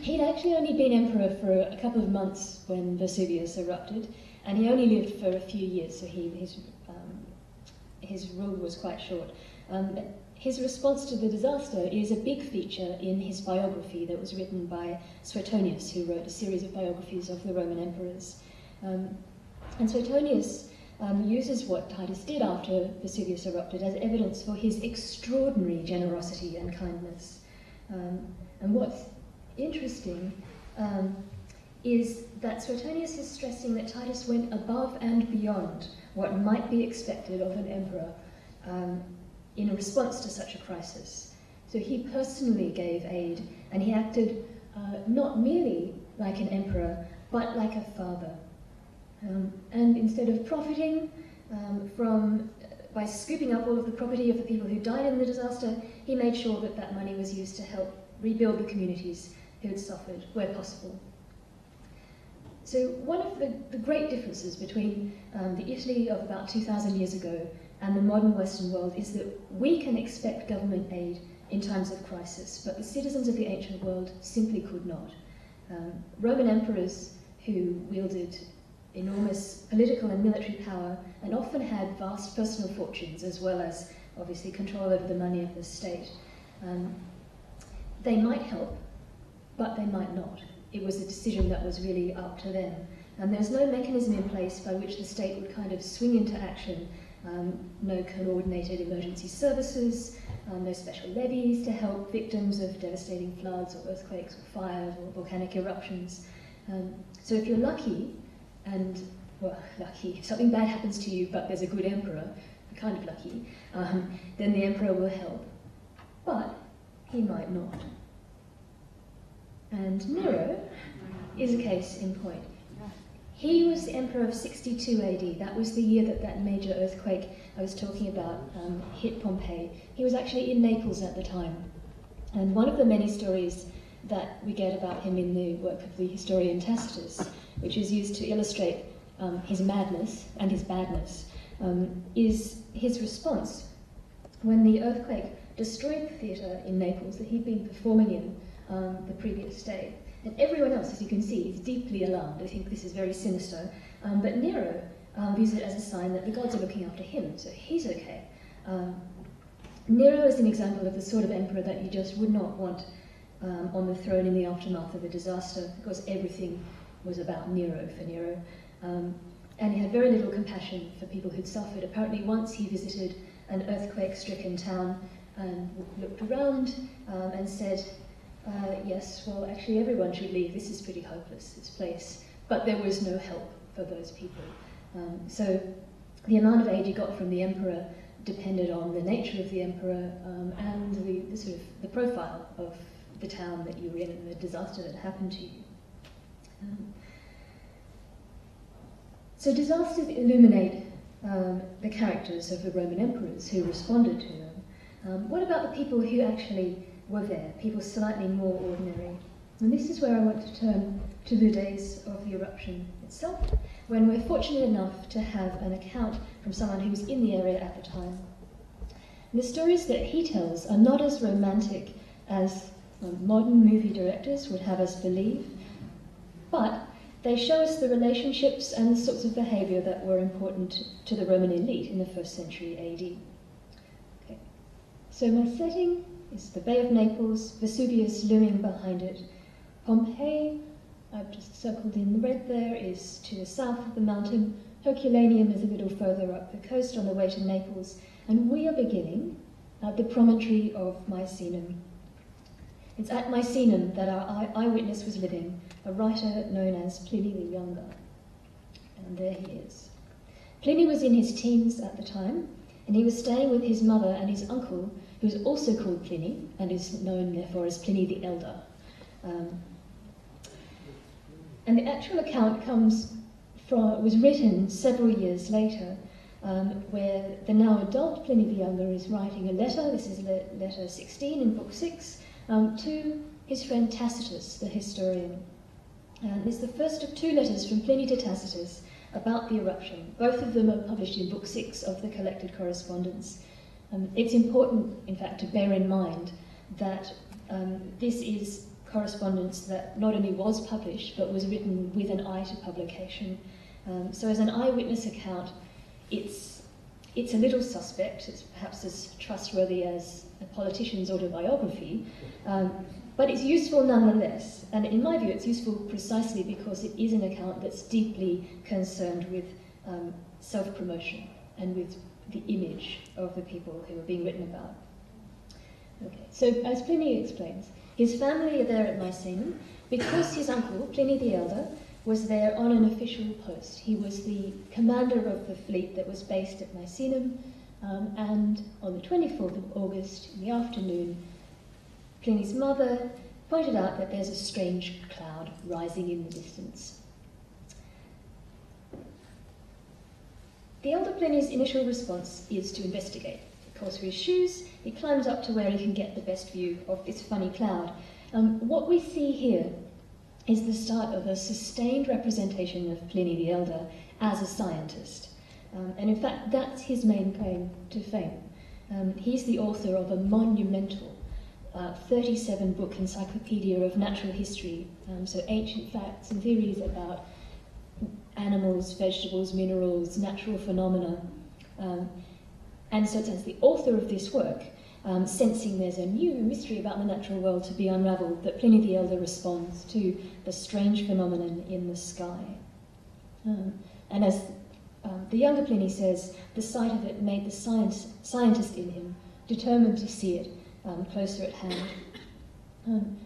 He'd actually only been emperor for a couple of months when Vesuvius erupted, and he only lived for a few years, so he, his, um, his rule was quite short. Um, his response to the disaster is a big feature in his biography that was written by Suetonius, who wrote a series of biographies of the Roman emperors. Um, and Suetonius um, uses what Titus did after Vesuvius erupted as evidence for his extraordinary generosity and kindness. Um, and what's interesting um, is that Suetonius is stressing that Titus went above and beyond what might be expected of an emperor um, in response to such a crisis. So he personally gave aid, and he acted uh, not merely like an emperor, but like a father. Um, and instead of profiting um, from by scooping up all of the property of the people who died in the disaster, he made sure that that money was used to help rebuild the communities who had suffered where possible. So one of the, the great differences between um, the Italy of about 2,000 years ago and the modern Western world is that we can expect government aid in times of crisis, but the citizens of the ancient world simply could not. Um, Roman emperors who wielded enormous political and military power and often had vast personal fortunes as well as obviously control over the money of the state. Um, they might help, but they might not. It was a decision that was really up to them. And there's no mechanism in place by which the state would kind of swing into action. Um, no coordinated emergency services, um, no special levies to help victims of devastating floods or earthquakes or fires or volcanic eruptions. Um, so if you're lucky, and, well, lucky, if something bad happens to you but there's a good emperor, kind of lucky, um, then the emperor will help. But he might not. And Nero is a case in point. He was the emperor of 62 AD. That was the year that that major earthquake I was talking about um, hit Pompeii. He was actually in Naples at the time. And one of the many stories that we get about him in the work of the historian Tacitus, which is used to illustrate um, his madness and his badness, um, is his response when the earthquake destroyed the theatre in Naples that he'd been performing in um, the previous day. And everyone else, as you can see, is deeply alarmed. I think this is very sinister. Um, but Nero um, views it as a sign that the gods are looking after him, so he's okay. Um, Nero is an example of the sort of emperor that you just would not want um, on the throne in the aftermath of a disaster, because everything was about Nero for Nero. Um, and he had very little compassion for people who'd suffered. Apparently, once he visited an earthquake stricken town and looked around um, and said, uh, yes, well, actually, everyone should leave. This is pretty hopeless, this place. But there was no help for those people. Um, so the amount of aid you got from the emperor depended on the nature of the emperor um, and the, the, sort of the profile of the town that you were in and the disaster that happened to you. Um, so disasters illuminate um, the characters of the Roman emperors who responded to them. Um, what about the people who actually were there, people slightly more ordinary. And this is where I want to turn to the days of the eruption itself, when we're fortunate enough to have an account from someone who was in the area at the time. And the stories that he tells are not as romantic as um, modern movie directors would have us believe, but they show us the relationships and the sorts of behaviour that were important to the Roman elite in the first century AD. Okay. So my setting is the Bay of Naples, Vesuvius looming behind it. Pompeii, I've just circled in the red there, is to the south of the mountain. Herculaneum is a little further up the coast on the way to Naples. And we are beginning at the promontory of Misenum. It's at Misenum that our eyewitness was living, a writer known as Pliny the Younger. And there he is. Pliny was in his teens at the time, and he was staying with his mother and his uncle who is also called Pliny and is known therefore as Pliny the Elder. Um, and the actual account comes from, was written several years later, um, where the now adult Pliny the Younger is writing a letter, this is le letter 16 in book 6, um, to his friend Tacitus, the historian. And it's the first of two letters from Pliny to Tacitus about the eruption. Both of them are published in Book Six of the collected correspondence. Um, it's important, in fact, to bear in mind that um, this is correspondence that not only was published but was written with an eye to publication. Um, so, as an eyewitness account, it's it's a little suspect. It's perhaps as trustworthy as a politician's autobiography, um, but it's useful nonetheless. And in my view, it's useful precisely because it is an account that's deeply concerned with um, self-promotion and with the image of the people who are being written about. Okay, so as Pliny explains, his family are there at Misenum because his uncle, Pliny the Elder, was there on an official post. He was the commander of the fleet that was based at Misenum, um, and on the 24th of August, in the afternoon, Pliny's mother pointed out that there's a strange cloud rising in the distance. The elder Pliny's initial response is to investigate. He calls for his shoes, he climbs up to where he can get the best view of this funny cloud. Um, what we see here is the start of a sustained representation of Pliny the Elder as a scientist. Um, and in fact, that's his main claim to fame. Um, he's the author of a monumental uh, 37 book encyclopedia of natural history, um, so ancient facts and theories about animals, vegetables, minerals, natural phenomena. Um, and so, as the author of this work, um, sensing there's a new mystery about the natural world to be unravelled, that Pliny the Elder responds to the strange phenomenon in the sky. Um, and as um, the younger Pliny says, the sight of it made the science, scientist in him determined to see it um, closer at hand. Um,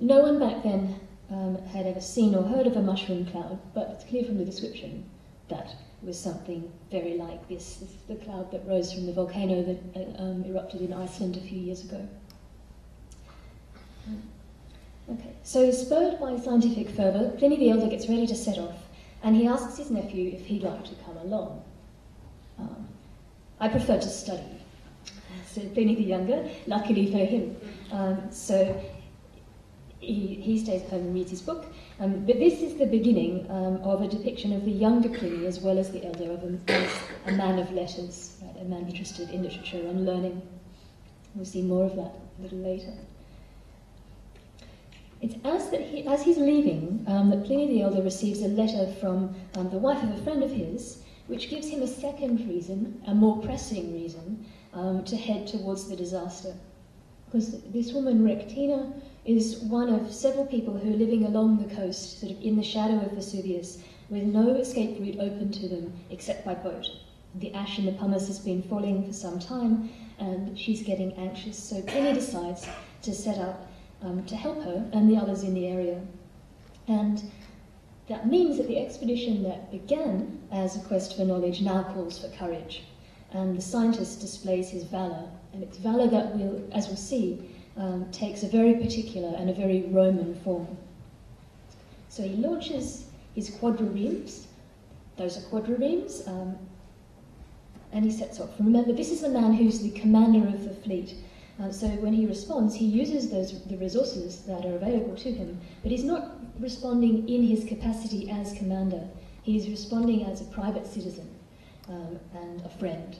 no one back then um, had ever seen or heard of a mushroom cloud, but it's clear from the description that it was something very like this, this the cloud that rose from the volcano that uh, um, erupted in Iceland a few years ago. Okay, so spurred by scientific fervour, Pliny the Elder gets ready to set off, and he asks his nephew if he'd like to come along. Um, I prefer to study, said Pliny the Younger, luckily for him. Um, so he, he stays at home and reads his book. Um, but this is the beginning um, of a depiction of the younger Pliny as well as the elder of him as a man of letters, right, a man interested in literature and learning. We'll see more of that a little later. It's as, that he, as he's leaving um, that Pliny the Elder receives a letter from um, the wife of a friend of his, which gives him a second reason, a more pressing reason, um, to head towards the disaster. Because this woman, Rectina, is one of several people who are living along the coast, sort of in the shadow of Vesuvius, with no escape route open to them except by boat. The ash in the pumice has been falling for some time, and she's getting anxious, so Pliny decides to set up um, to help her and the others in the area. And that means that the expedition that began as a quest for knowledge now calls for courage. And the scientist displays his valour, and it's valour that will, as we'll see, um, takes a very particular and a very Roman form. So he launches his quadriremes, those are quadriremes, um, and he sets off. Remember, this is a man who's the commander of the fleet. Uh, so when he responds, he uses those the resources that are available to him, but he's not responding in his capacity as commander. He's responding as a private citizen um, and a friend.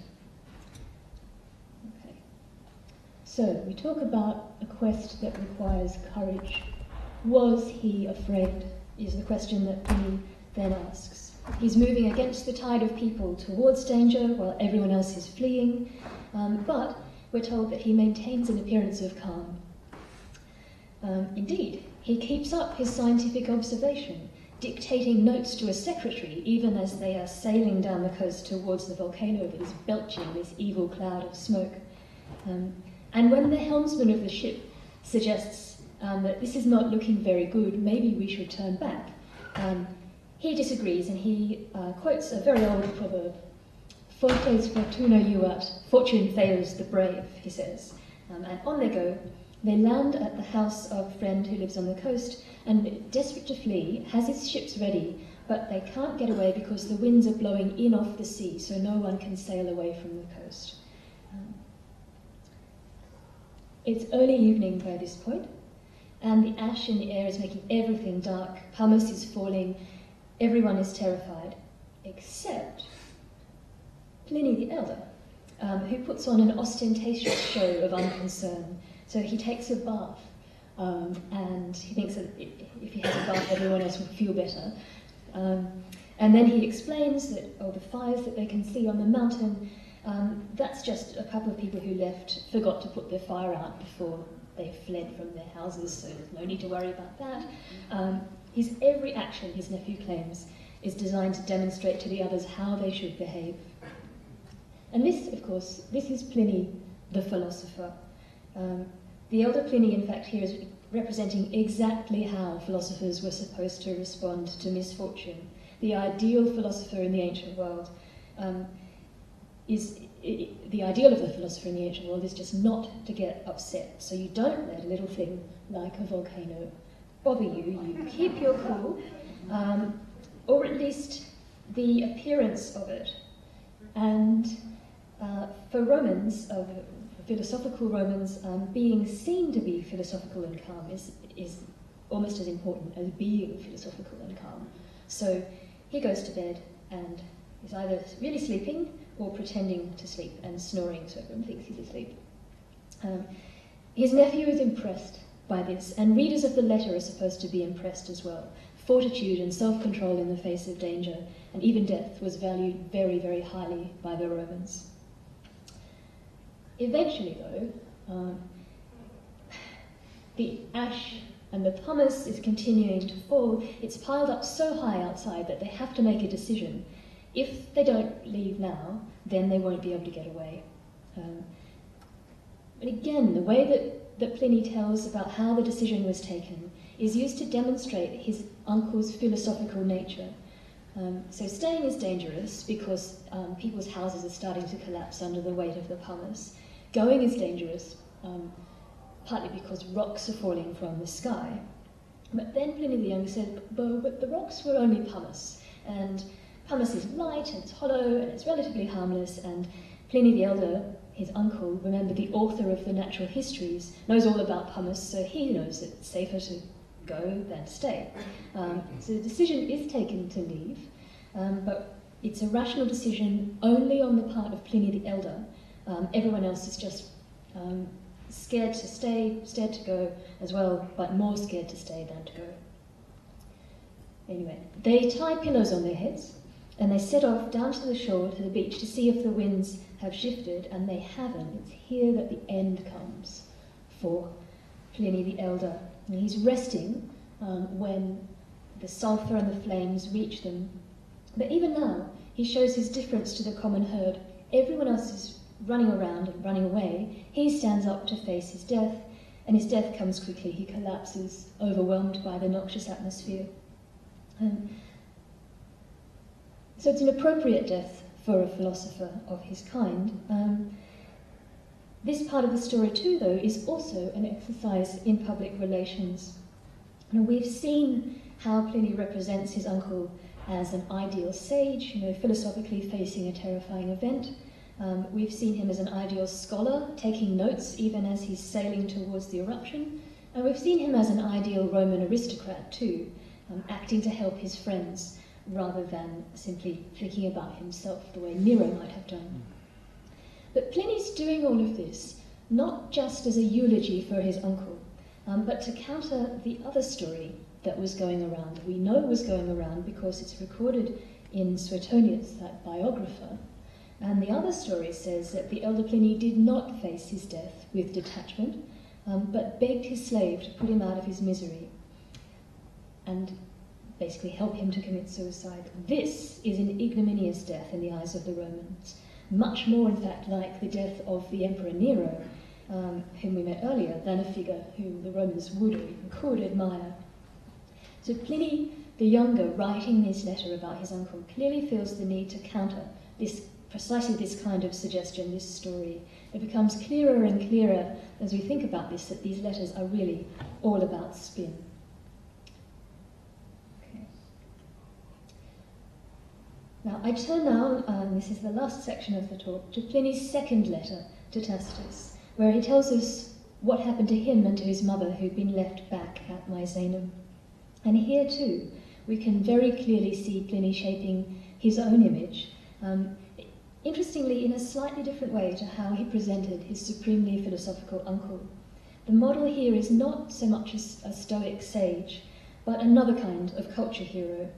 Okay. So we talk about a quest that requires courage. Was he afraid? Is the question that he then asks. He's moving against the tide of people towards danger while everyone else is fleeing, um, but we're told that he maintains an appearance of calm. Um, indeed, he keeps up his scientific observation, dictating notes to a secretary even as they are sailing down the coast towards the volcano that is belching this evil cloud of smoke. Um, and when the helmsman of the ship suggests um, that this is not looking very good, maybe we should turn back, um, he disagrees and he uh, quotes a very old proverb Fortes fortuna juvat, fortune favors the brave, he says. Um, and on they go. They land at the house of a friend who lives on the coast, and desperate to flee, has his ships ready, but they can't get away because the winds are blowing in off the sea, so no one can sail away from the coast. Um, it's early evening by this point, and the ash in the air is making everything dark. Pumice is falling, everyone is terrified. except Pliny the Elder, um, who puts on an ostentatious show of unconcern. So he takes a bath, um, and he thinks that if he has a bath, everyone else will feel better. Um, and then he explains that, oh, the fires that they can see on the mountain, um, that's just a couple of people who left, forgot to put their fire out before they fled from their houses, so there's no need to worry about that. Um, his every action, his nephew claims, is designed to demonstrate to the others how they should behave. And this, of course, this is Pliny the philosopher. Um, the elder Pliny, in fact, here is representing exactly how philosophers were supposed to respond to misfortune. The ideal philosopher in the ancient world um, is the ideal of the philosopher in the ancient world is just not to get upset. So you don't let a little thing like a volcano bother you. You keep your cool, um, or at least the appearance of it. And uh, for Romans, uh, philosophical Romans, um, being seen to be philosophical and calm is, is almost as important as being philosophical and calm. So he goes to bed and is either really sleeping or pretending to sleep and snoring so everyone thinks he's asleep. Um, his nephew is impressed by this, and readers of the letter are supposed to be impressed as well. Fortitude and self control in the face of danger, and even death, was valued very, very highly by the Romans. Eventually, though, um, the ash and the pumice is continuing to fall. It's piled up so high outside that they have to make a decision. If they don't leave now, then they won't be able to get away. Um, but again, the way that, that Pliny tells about how the decision was taken is used to demonstrate his uncle's philosophical nature. Um, so staying is dangerous because um, people's houses are starting to collapse under the weight of the pumice. Going is dangerous, um, partly because rocks are falling from the sky. But then Pliny the Younger said, but, the rocks were only pumice, and pumice is light and it's hollow and it's relatively harmless, and Pliny the Elder, his uncle, remember the author of the natural histories, knows all about pumice, so he knows it's safer to go than stay. Um, so the decision is taken to leave, um, but it's a rational decision only on the part of Pliny the Elder. Um, everyone else is just um, scared to stay, scared to go as well, but more scared to stay than to go. Anyway, they tie pillows on their heads and they set off down to the shore, to the beach, to see if the winds have shifted, and they haven't. It's here that the end comes for Pliny the Elder. And he's resting um, when the sulphur and the flames reach them. But even now, he shows his difference to the common herd. Everyone else is running around and running away. He stands up to face his death, and his death comes quickly. He collapses, overwhelmed by the noxious atmosphere. Um, so it's an appropriate death for a philosopher of his kind. Um, this part of the story, too, though, is also an exercise in public relations. Now, we've seen how Pliny represents his uncle as an ideal sage, you know, philosophically facing a terrifying event. Um, we've seen him as an ideal scholar, taking notes even as he's sailing towards the eruption. And we've seen him as an ideal Roman aristocrat, too, um, acting to help his friends rather than simply thinking about himself the way Nero might have done. But Pliny's doing all of this not just as a eulogy for his uncle, um, but to counter the other story that was going around. We know was going around because it's recorded in Suetonius, that biographer. And the other story says that the elder Pliny did not face his death with detachment, um, but begged his slave to put him out of his misery and basically help him to commit suicide. This is an ignominious death in the eyes of the Romans, much more, in fact, like the death of the Emperor Nero, um, whom we met earlier, than a figure whom the Romans would or even could admire. So Pliny the Younger, writing this letter about his uncle, clearly feels the need to counter this precisely this kind of suggestion, this story. It becomes clearer and clearer as we think about this that these letters are really all about spin. Now, I turn now, um, this is the last section of the talk, to Pliny's second letter to Tacitus, where he tells us what happened to him and to his mother who'd been left back at Misenum. And here too, we can very clearly see Pliny shaping his own image, um, interestingly in a slightly different way to how he presented his supremely philosophical uncle. The model here is not so much a, a stoic sage, but another kind of culture hero.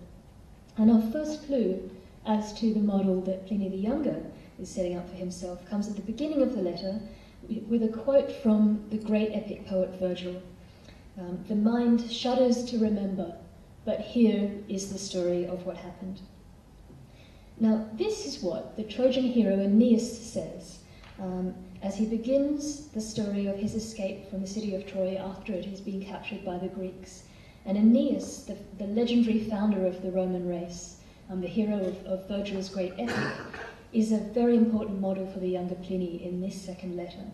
And our first clue as to the model that Pliny the Younger is setting up for himself comes at the beginning of the letter with a quote from the great epic poet Virgil. Um, the mind shudders to remember, but here is the story of what happened. Now, this is what the Trojan hero Aeneas says um, as he begins the story of his escape from the city of Troy after it has been captured by the Greeks. And Aeneas, the, the legendary founder of the Roman race, um, the hero of, of Virgil's great epic, is a very important model for the younger Pliny in this second letter.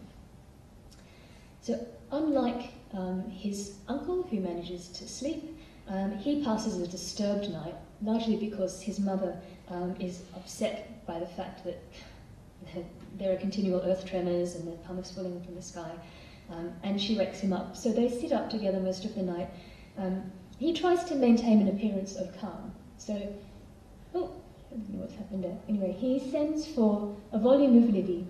So, unlike um, his uncle, who manages to sleep, um, he passes a disturbed night, largely because his mother um, is upset by the fact that there are continual earth tremors and the pumice falling from the sky, um, and she wakes him up. So they sit up together most of the night. Um, he tries to maintain an appearance of calm. So, oh, I don't know what's happened there. Anyway, he sends for a volume of Livy,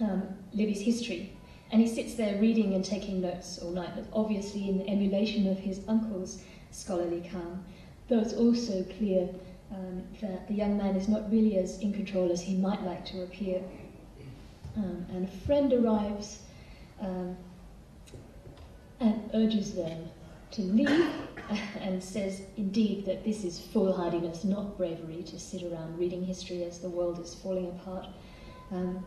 um, Livy's history, and he sits there reading and taking notes all night, obviously in emulation of his uncle's scholarly calm, though it's also clear um, that the young man is not really as in control as he might like to appear. Um, and a friend arrives um, and urges them to leave [laughs] and says, indeed, that this is foolhardiness, not bravery, to sit around reading history as the world is falling apart. Um,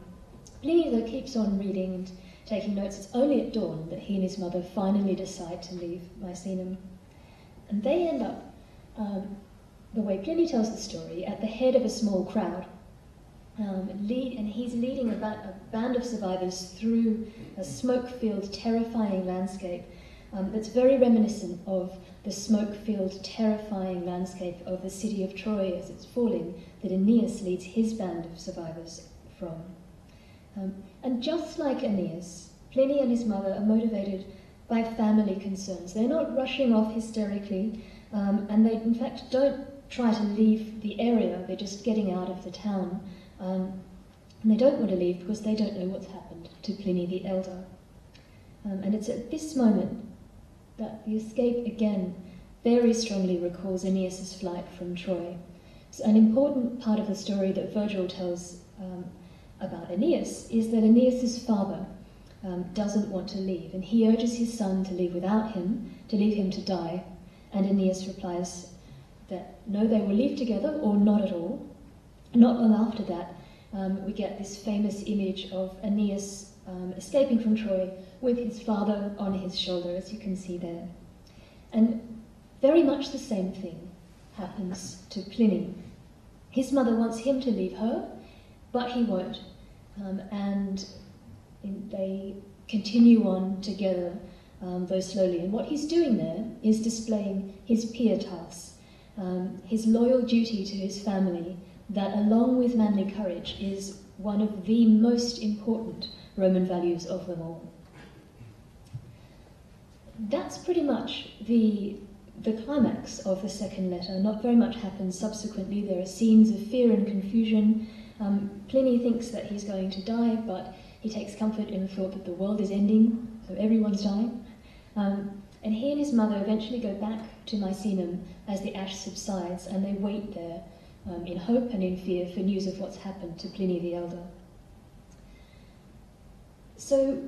Pliny, though, keeps on reading and taking notes. It's only at dawn that he and his mother finally decide to leave Misenum. And they end up um, the way Pliny tells the story, at the head of a small crowd. Um, lead, and he's leading a, ba- a, band of survivors through a smoke-filled, terrifying landscape um, that's very reminiscent of the smoke-filled, terrifying landscape of the city of Troy as it's falling that Aeneas leads his band of survivors from. Um, and just like Aeneas, Pliny and his mother are motivated by family concerns. They're not rushing off hysterically, um, and they, in fact, don't try to leave the area, they're just getting out of the town. Um, and they don't want to leave because they don't know what's happened to Pliny the Elder. Um, and it's at this moment that the escape again very strongly recalls Aeneas' flight from Troy. So an important part of the story that Virgil tells um, about Aeneas is that Aeneas' father um, doesn't want to leave, and he urges his son to leave without him, to leave him to die. And Aeneas replies, that no, they will leave together or not at all. Not long after that, um, we get this famous image of Aeneas um, escaping from Troy with his father on his shoulder, as you can see there. And very much the same thing happens to Pliny. His mother wants him to leave her, but he won't. Um, and they continue on together, um, though slowly. And what he's doing there is displaying his pietas, um, his loyal duty to his family, that along with manly courage is one of the most important Roman values of them all. That's pretty much the, the climax of the second letter. Not very much happens subsequently. There are scenes of fear and confusion. Um, Pliny thinks that he's going to die, but he takes comfort in the thought that the world is ending, so everyone's dying. Um, and he and his mother eventually go back to Misenum as the ash subsides, and they wait there um, in hope and in fear for news of what's happened to Pliny the Elder. So,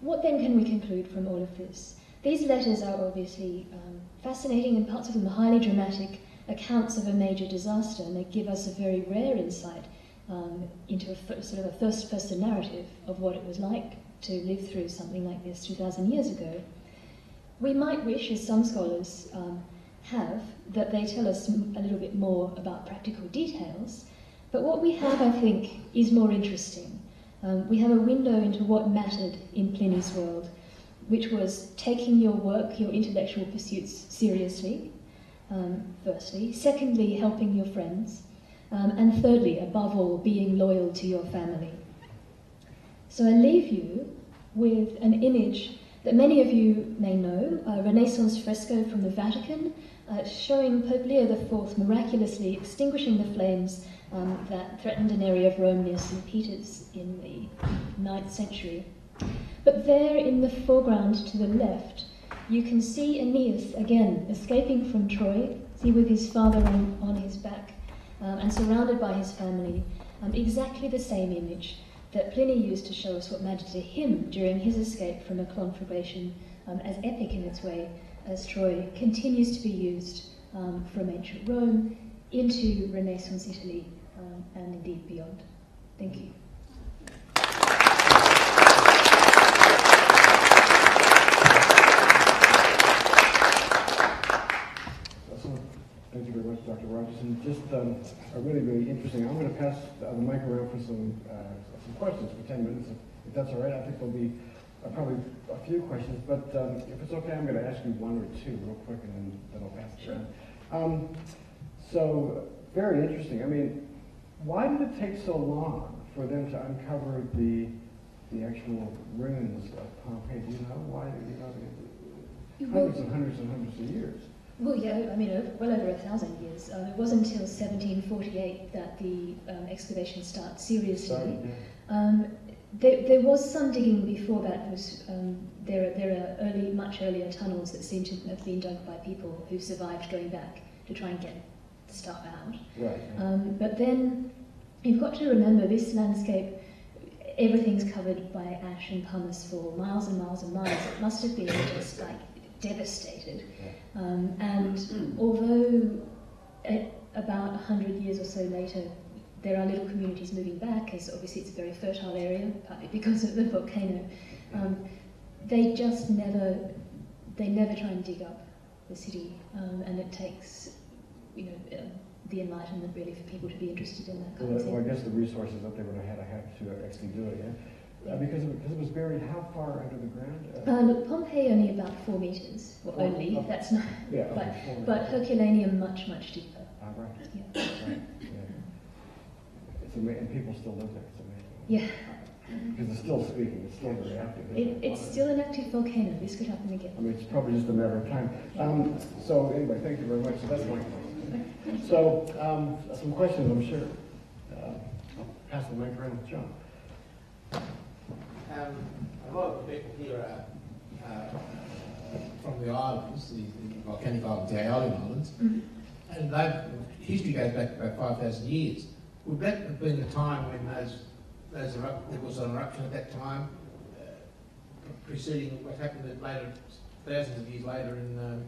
what then can we conclude from all of this? These letters are obviously um, fascinating, and parts of them are highly dramatic accounts of a major disaster, and they give us a very rare insight um, into a sort of a first-person narrative of what it was like to live through something like this 2,000 years ago. We might wish, as some scholars um, have, that they tell us a little bit more about practical details, but what we have, I think, is more interesting. Um, we have a window into what mattered in Pliny's world, which was taking your work, your intellectual pursuits seriously, um, firstly. Secondly, helping your friends. Um, and thirdly, above all, being loyal to your family. So I leave you with an image that many of you may know, a Renaissance fresco from the Vatican uh, showing Pope Leo IV miraculously extinguishing the flames um, that threatened an area of Rome near St. Peter's in the 9th century. But there in the foreground to the left, you can see Aeneas again escaping from Troy, see with his father on, on his back um, and surrounded by his family. Um, exactly the same image that Pliny used to show us what mattered to him during his escape from a conflagration um, as epic in its way as Troy continues to be used um, from ancient Rome into Renaissance Italy um, and indeed beyond. Thank you. Thank you very much, Dr. Rogerson. Just um, a really, really interesting. I'm going to pass uh, the mic around for some uh, some questions for 10 minutes, if, that's all right. I think there'll be probably a few questions, but um, if it's okay, I'm going to ask you one or two real quick, and then, then I'll pass it Sure. Um, so, very interesting. I mean, why did it take so long for them to uncover the the actual ruins of Pompeii? Do you know why? You know, hundreds and hundreds and hundreds of years. well, yeah, I mean, well over a thousand years. Um, it wasn't until 1748 that the um, excavation started seriously. Sorry, yeah. Um, there, there was some digging before that. Was um, there? Are, there are early, much earlier tunnels that seem to have been dug by people who survived going back to try and get stuff out. Right. Um, but then you've got to remember this landscape. Everything's covered by ash and pumice for miles and miles and miles. It must have been just like devastated. Um, and although at about 100 years or so later, there are little communities moving back, as obviously it's a very fertile area, partly because of the volcano, um, they just never, they never try and dig up the city. Um, and it takes, you know, um, the enlightenment really for people to be interested in that kind Well, of well, I guess the resources that they would have had to have to actually do it, yeah? Uh, because, it, because it was buried how far under the ground? Uh, Uh, look, Pompeii only about four meters, well, Oh, only, oh. that's not, yeah, but, but. Herculaneum much, much deeper. Ah, right, Yeah. right, yeah. It's ama- and people still live there, it's amazing. Yeah. Because it's still speaking, it's still very active. It, it's still an active volcano. This could happen again. I mean, it's probably just a matter of time. Um, so anyway, thank you very much. So that's my question. So, um, some questions, I'm sure. Uh, I'll pass the mic around to John. Um, a lot of the people here are uh, from the islands, the, the volcanic islands, the Aeolian Islands, Mhm. and they've, history goes back about 5,000 years. Would that have been the time when those, those erupt, there was an eruption at that time, uh, preceding what happened later, thousands of years later in um,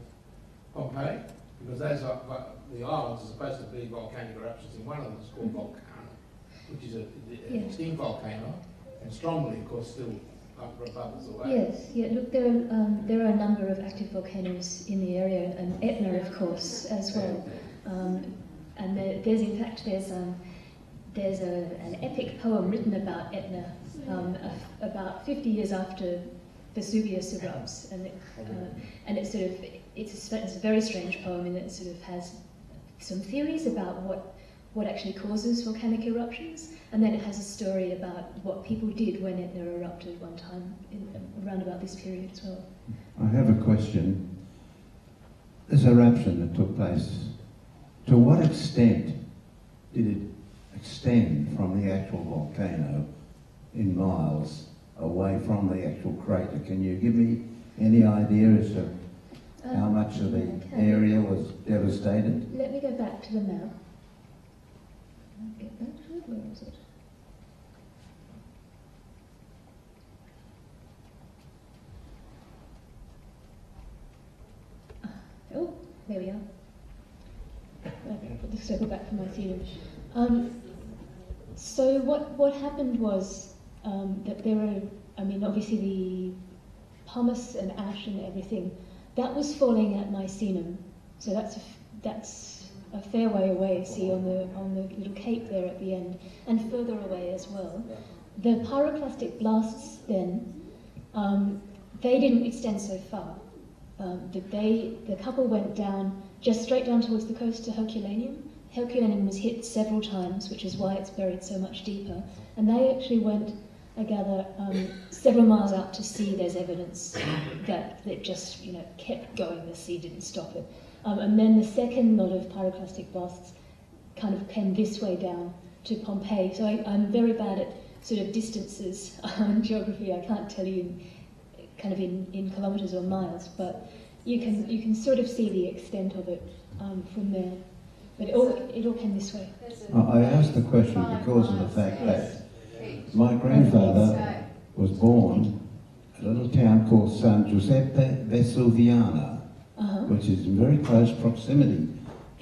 Pompeii? Because those are, but the islands are supposed to be volcanic eruptions, and one of them is called Vulcano, which is a, an extinct volcano, and Stromboli, of course, still up bubbles away. Yes, yeah, look, there are, um, there are a number of active volcanoes in the area, and Etna, of course, as well. Um, and there, there's, in fact, there's, um, there's a, an epic poem written about Etna um, a- about 50 years after Vesuvius erupts, and it, uh, and it's sort of, it's a, it's a very strange poem, and it sort of has some theories about what, what actually causes volcanic eruptions, and then it has a story about what people did when Etna erupted one time in, around about this period as well. I have a question. This eruption that took place, to what extent did it extend from the actual volcano in miles away from the actual crater? Can you give me any idea as to how Um, much of the okay. area was devastated? Let me go back to the map. Get back to it. Where is it? Oh, there we are. Okay, put the circle back for my theory. Um, so what what happened was um, that there were, I mean, obviously the pumice and ash and everything that was falling at Misenum. So that's a, that's a fair way away. See on the on the little cape there at the end, and further away as well. The pyroclastic blasts then, um, they didn't extend so far. Um, the, they, the couple went down just straight down towards the coast to Herculaneum. Herculaneum was hit several times, which is why it's buried so much deeper. And they actually went I gather, um, several miles out to sea, there's evidence that that just you know kept going. The sea didn't stop it. Um, and then the second lot of pyroclastic blasts kind of came this way down to Pompeii. So I, I'm very bad at sort of distances and [laughs] geography. I can't tell you in, kind of in, in kilometres or miles, but you can you can sort of see the extent of it um, from there. But it all it all came this way. I asked the question because of the fact that my grandfather was born in a little town called San Giuseppe Vesuviana, Uh-huh. which is in very close proximity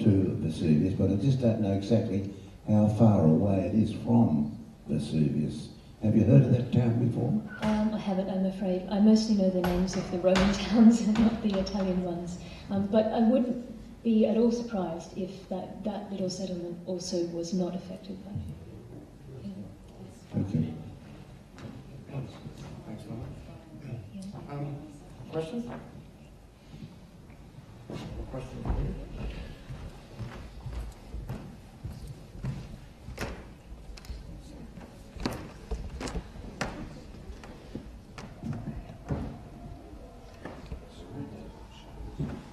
to Vesuvius, but I just don't know exactly how far away it is from Vesuvius. Have you heard of that town before? Um, I haven't, I'm afraid. I mostly know the names of the Roman [laughs] towns and not the Italian ones. Um, but I wouldn't be at all surprised if that, that little settlement also was not affected by it. Thank you. Thanks, Mel. Um, questions? Questions?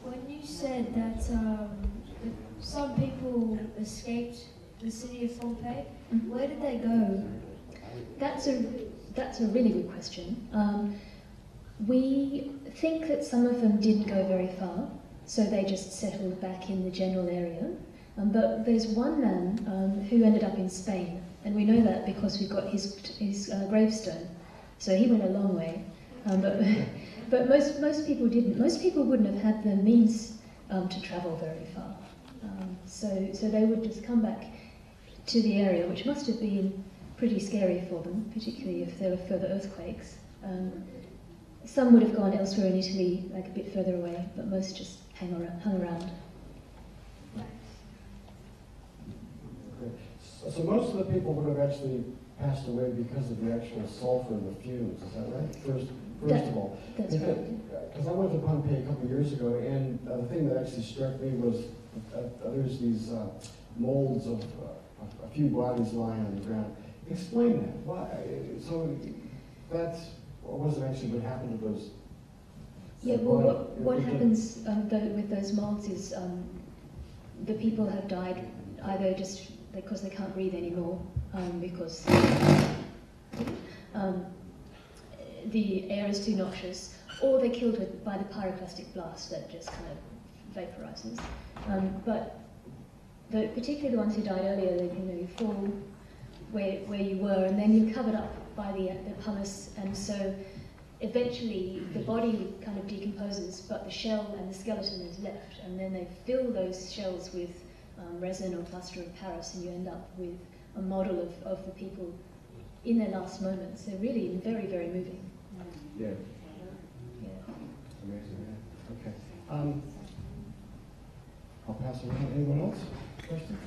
When you said that, um, some people escaped the city of Pompeii, Mhm. where did they go? That's a, that's a really good question. Um, we think that some of them didn't go very far, so they just settled back in the general area. Um, but there's one man um, who ended up in Spain, and we know that because we've got his, his uh, gravestone. So he went a long way. Um, but [laughs] but most, most people didn't. Most people wouldn't have had the means um, to travel very far. Um, so, so they would just come back to the area, which must have been pretty scary for them, particularly if there were further earthquakes. Um, some would have gone elsewhere in Italy, like a bit further away, but most just hang around, hung around. So, so most of the people would have actually passed away because of the actual sulfur and the fumes, is that right? First, first of all. That's right. Because I went to Pompeii a couple of years ago, and uh, the thing that actually struck me was uh, uh, there's these uh, molds of uh, a- few bodies lying on the ground. Explain that. Why? So that's what was it actually what happened to those? Yeah, well, what, what If we can- happens um, tho- with those molds is um, the people have died either just because they can't breathe anymore, um, because um, the air is too noxious, or they're killed with, by the pyroclastic blast that just kind of vaporizes. Um, but the, particularly the ones who died earlier, they, you know, you fall where, where you were, and then you're covered up by the, the pumice, and so eventually the body kind of decomposes, but the shell and the skeleton is left, and then they fill those shells with um, resin or plaster of Paris, and you end up with a model of, of the people in their last moments. They're really very, very moving. Yeah, Yeah. amazing. Yeah. Okay. Um, I'll pass it around. Anyone else? Questions?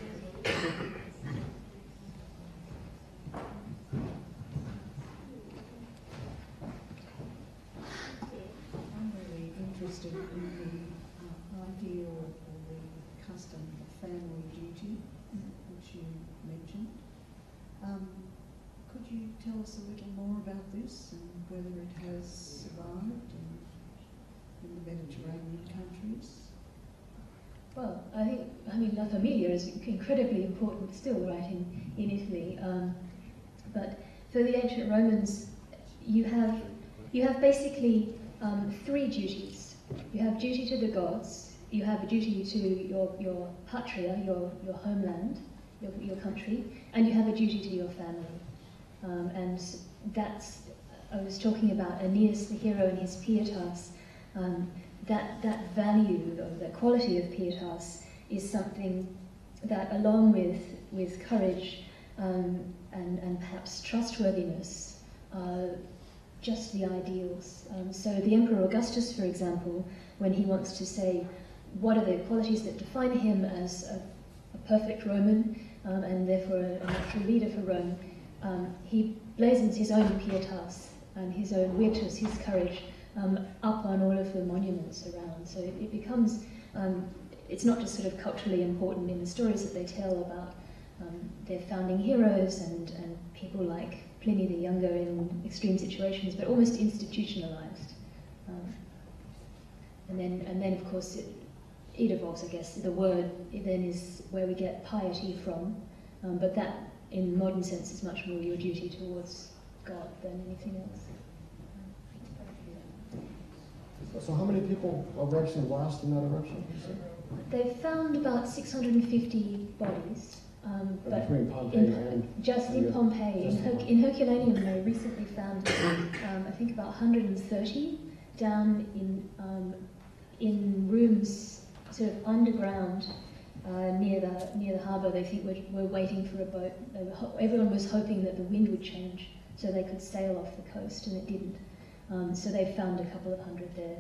I'm really interested in the uh, idea or or the custom of family duty, which you mentioned. Um, could you tell us a little more about this and whether it has survived in, the Mediterranean countries? Well, I think, I mean, La Famiglia is incredibly important still, right, in, in Italy. Um, but for the ancient Romans, you have, you have basically um, three duties. You have duty to the gods, you have a duty to your, your patria, your, your homeland, your, your country, and you have a duty to your family. Um, and that's, I was talking about Aeneas the hero and his pietas. Um, that, that value, or the quality of pietas, is something that, along with, with courage um, and, and perhaps trustworthiness, are just the ideals. Um, so, the Emperor Augustus, for example, when he wants to say what are the qualities that define him as a, a perfect Roman um, and therefore a, a natural leader for Rome, um, he blazons his own pietas and his own virtus, his courage, um, up on all of the monuments around. So it, it becomes, um, it's not just sort of culturally important in the stories that they tell about um, their founding heroes and, and people like Pliny the Younger in extreme situations, but almost institutionalized. Um, and then, and then of course, it, it evolves, I guess. The word then is where we get piety from, um, but that, in modern sense, is much more your duty towards God than anything else. So how many people were actually lost in that eruption? They've found about 650 bodies, um, but Between Pompeii in, and, just in. Pompeii, in, Her- in Herculaneum, they recently found, um, I think, about 130 down in um, in rooms sort of underground uh, near the near the harbour. They think we're, we're waiting for a boat. They were ho- everyone was hoping that the wind would change so they could sail off the coast, and it didn't. Um, so they found a couple of hundred there.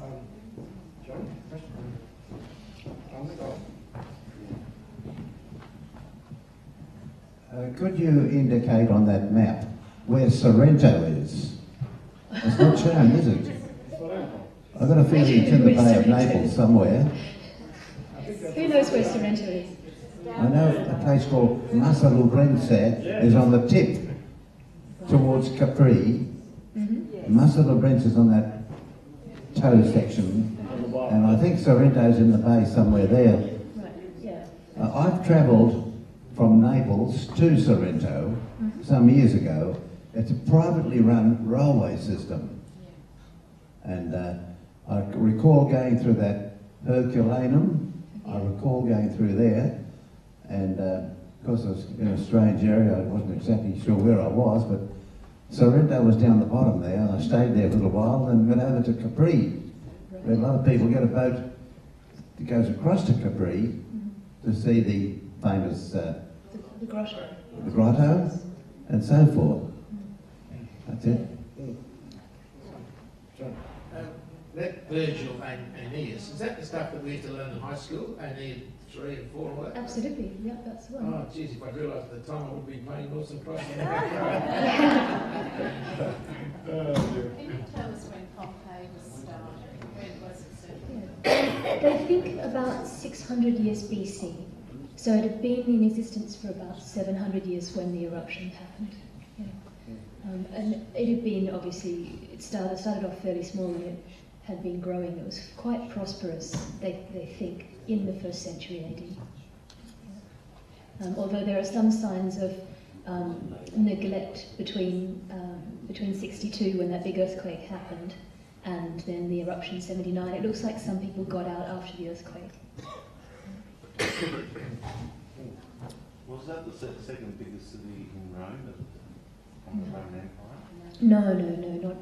um, John, question? Tom. Uh, could you indicate on that map where Sorrento is? It's not shown, is it? I've got a feeling it's in the Bay of Naples somewhere. Who knows where Sorrento is? I know a place called Massa Lubrense is on the tip towards Capri. Mm-hmm. Massa Lubrense is on that toe section, and I think Sorrento's in the bay somewhere there. Right. Yeah. Uh, I've travelled from Naples to Sorrento some years ago. It's a privately run railway system. And uh, I recall going through that Herculaneum. I recall going through there. And uh, of course, I was in a strange area. I wasn't exactly sure where I was, but Sorrento was down the bottom there. And I stayed there for a little while and went over to Capri. Where a lot of people get a boat that goes across to Capri to see the famous uh, The, the grotto. the grotto and so forth. That's it. John. That Virgil and Aeneas, is that the stuff that we used to learn in high school? Aeneid 3 and 4 and all that? Absolutely. Yeah, that's the one. Oh, geez, if I'd realised at the time, I would be paying Wilson Price on the back row. Oh. Can you tell us [laughs] when Pompeii was started? When was it set? Yeah. They think about 600 years BC. So it had been in existence for about 700 years when the eruption happened. Yeah. Um, and it had been, obviously, it started, started off fairly small and it had been growing. It was quite prosperous, they, they think, in the first century AD. Um, although there are some signs of um, neglect between, um, between 62 when that big earthquake happened and then the eruption in 79. It looks like some people got out after the earthquake. Was that the second biggest city in Rome, on the Roman Empire? No, no, no, not.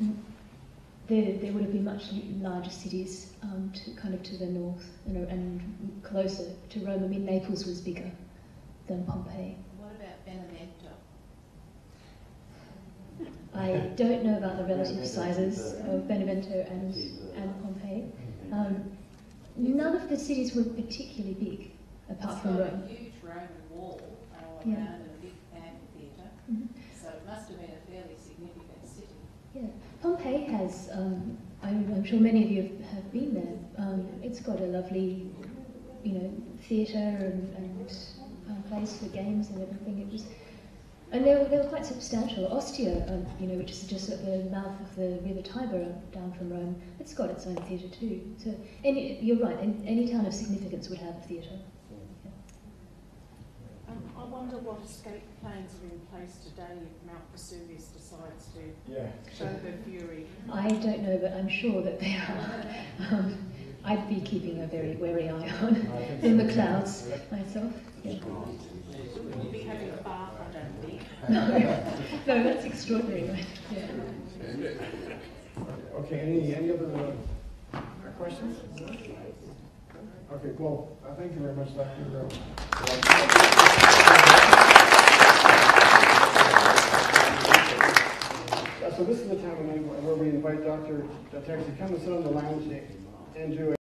There, there would have been much larger cities um, to kind of to the north and, and closer to Rome. I mean, Naples was bigger than Pompeii. What about Benevento? I don't know about the relative sizes of Benevento and, and Pompeii. Um, none of the cities were particularly big, apart It's from Rome. a huge Roman wall all Yeah. around and a big amphitheatre, Mhm. so it must have been a fairly significant city. Yeah, Pompeii has, um, I'm, I'm sure many of you have, been there. Um, it's got a lovely, you know, theatre and, and um, place for games and everything. It was, and they were, they were quite substantial. Ostia, um, you know, which is just at the mouth of the River Tiber down from Rome, it's got its own theatre too. So any, you're right, any, any town of significance would have a theatre. Um, I wonder what escape plans are in place today if Mount Vesuvius decides to Yeah. show their fury. I don't know, but I'm sure that they are. Um, I'd be keeping a very wary eye on in the clouds myself. Yeah. You'll be having a bath, I don't think. No, [laughs] no, that's extraordinary. Right? Yeah. Okay, any, any other uh, questions? Okay, well, uh, thank you very much, Dr. Uh, So this is the time when I- where we invite Dr. to actually come and sit on the lounge and do a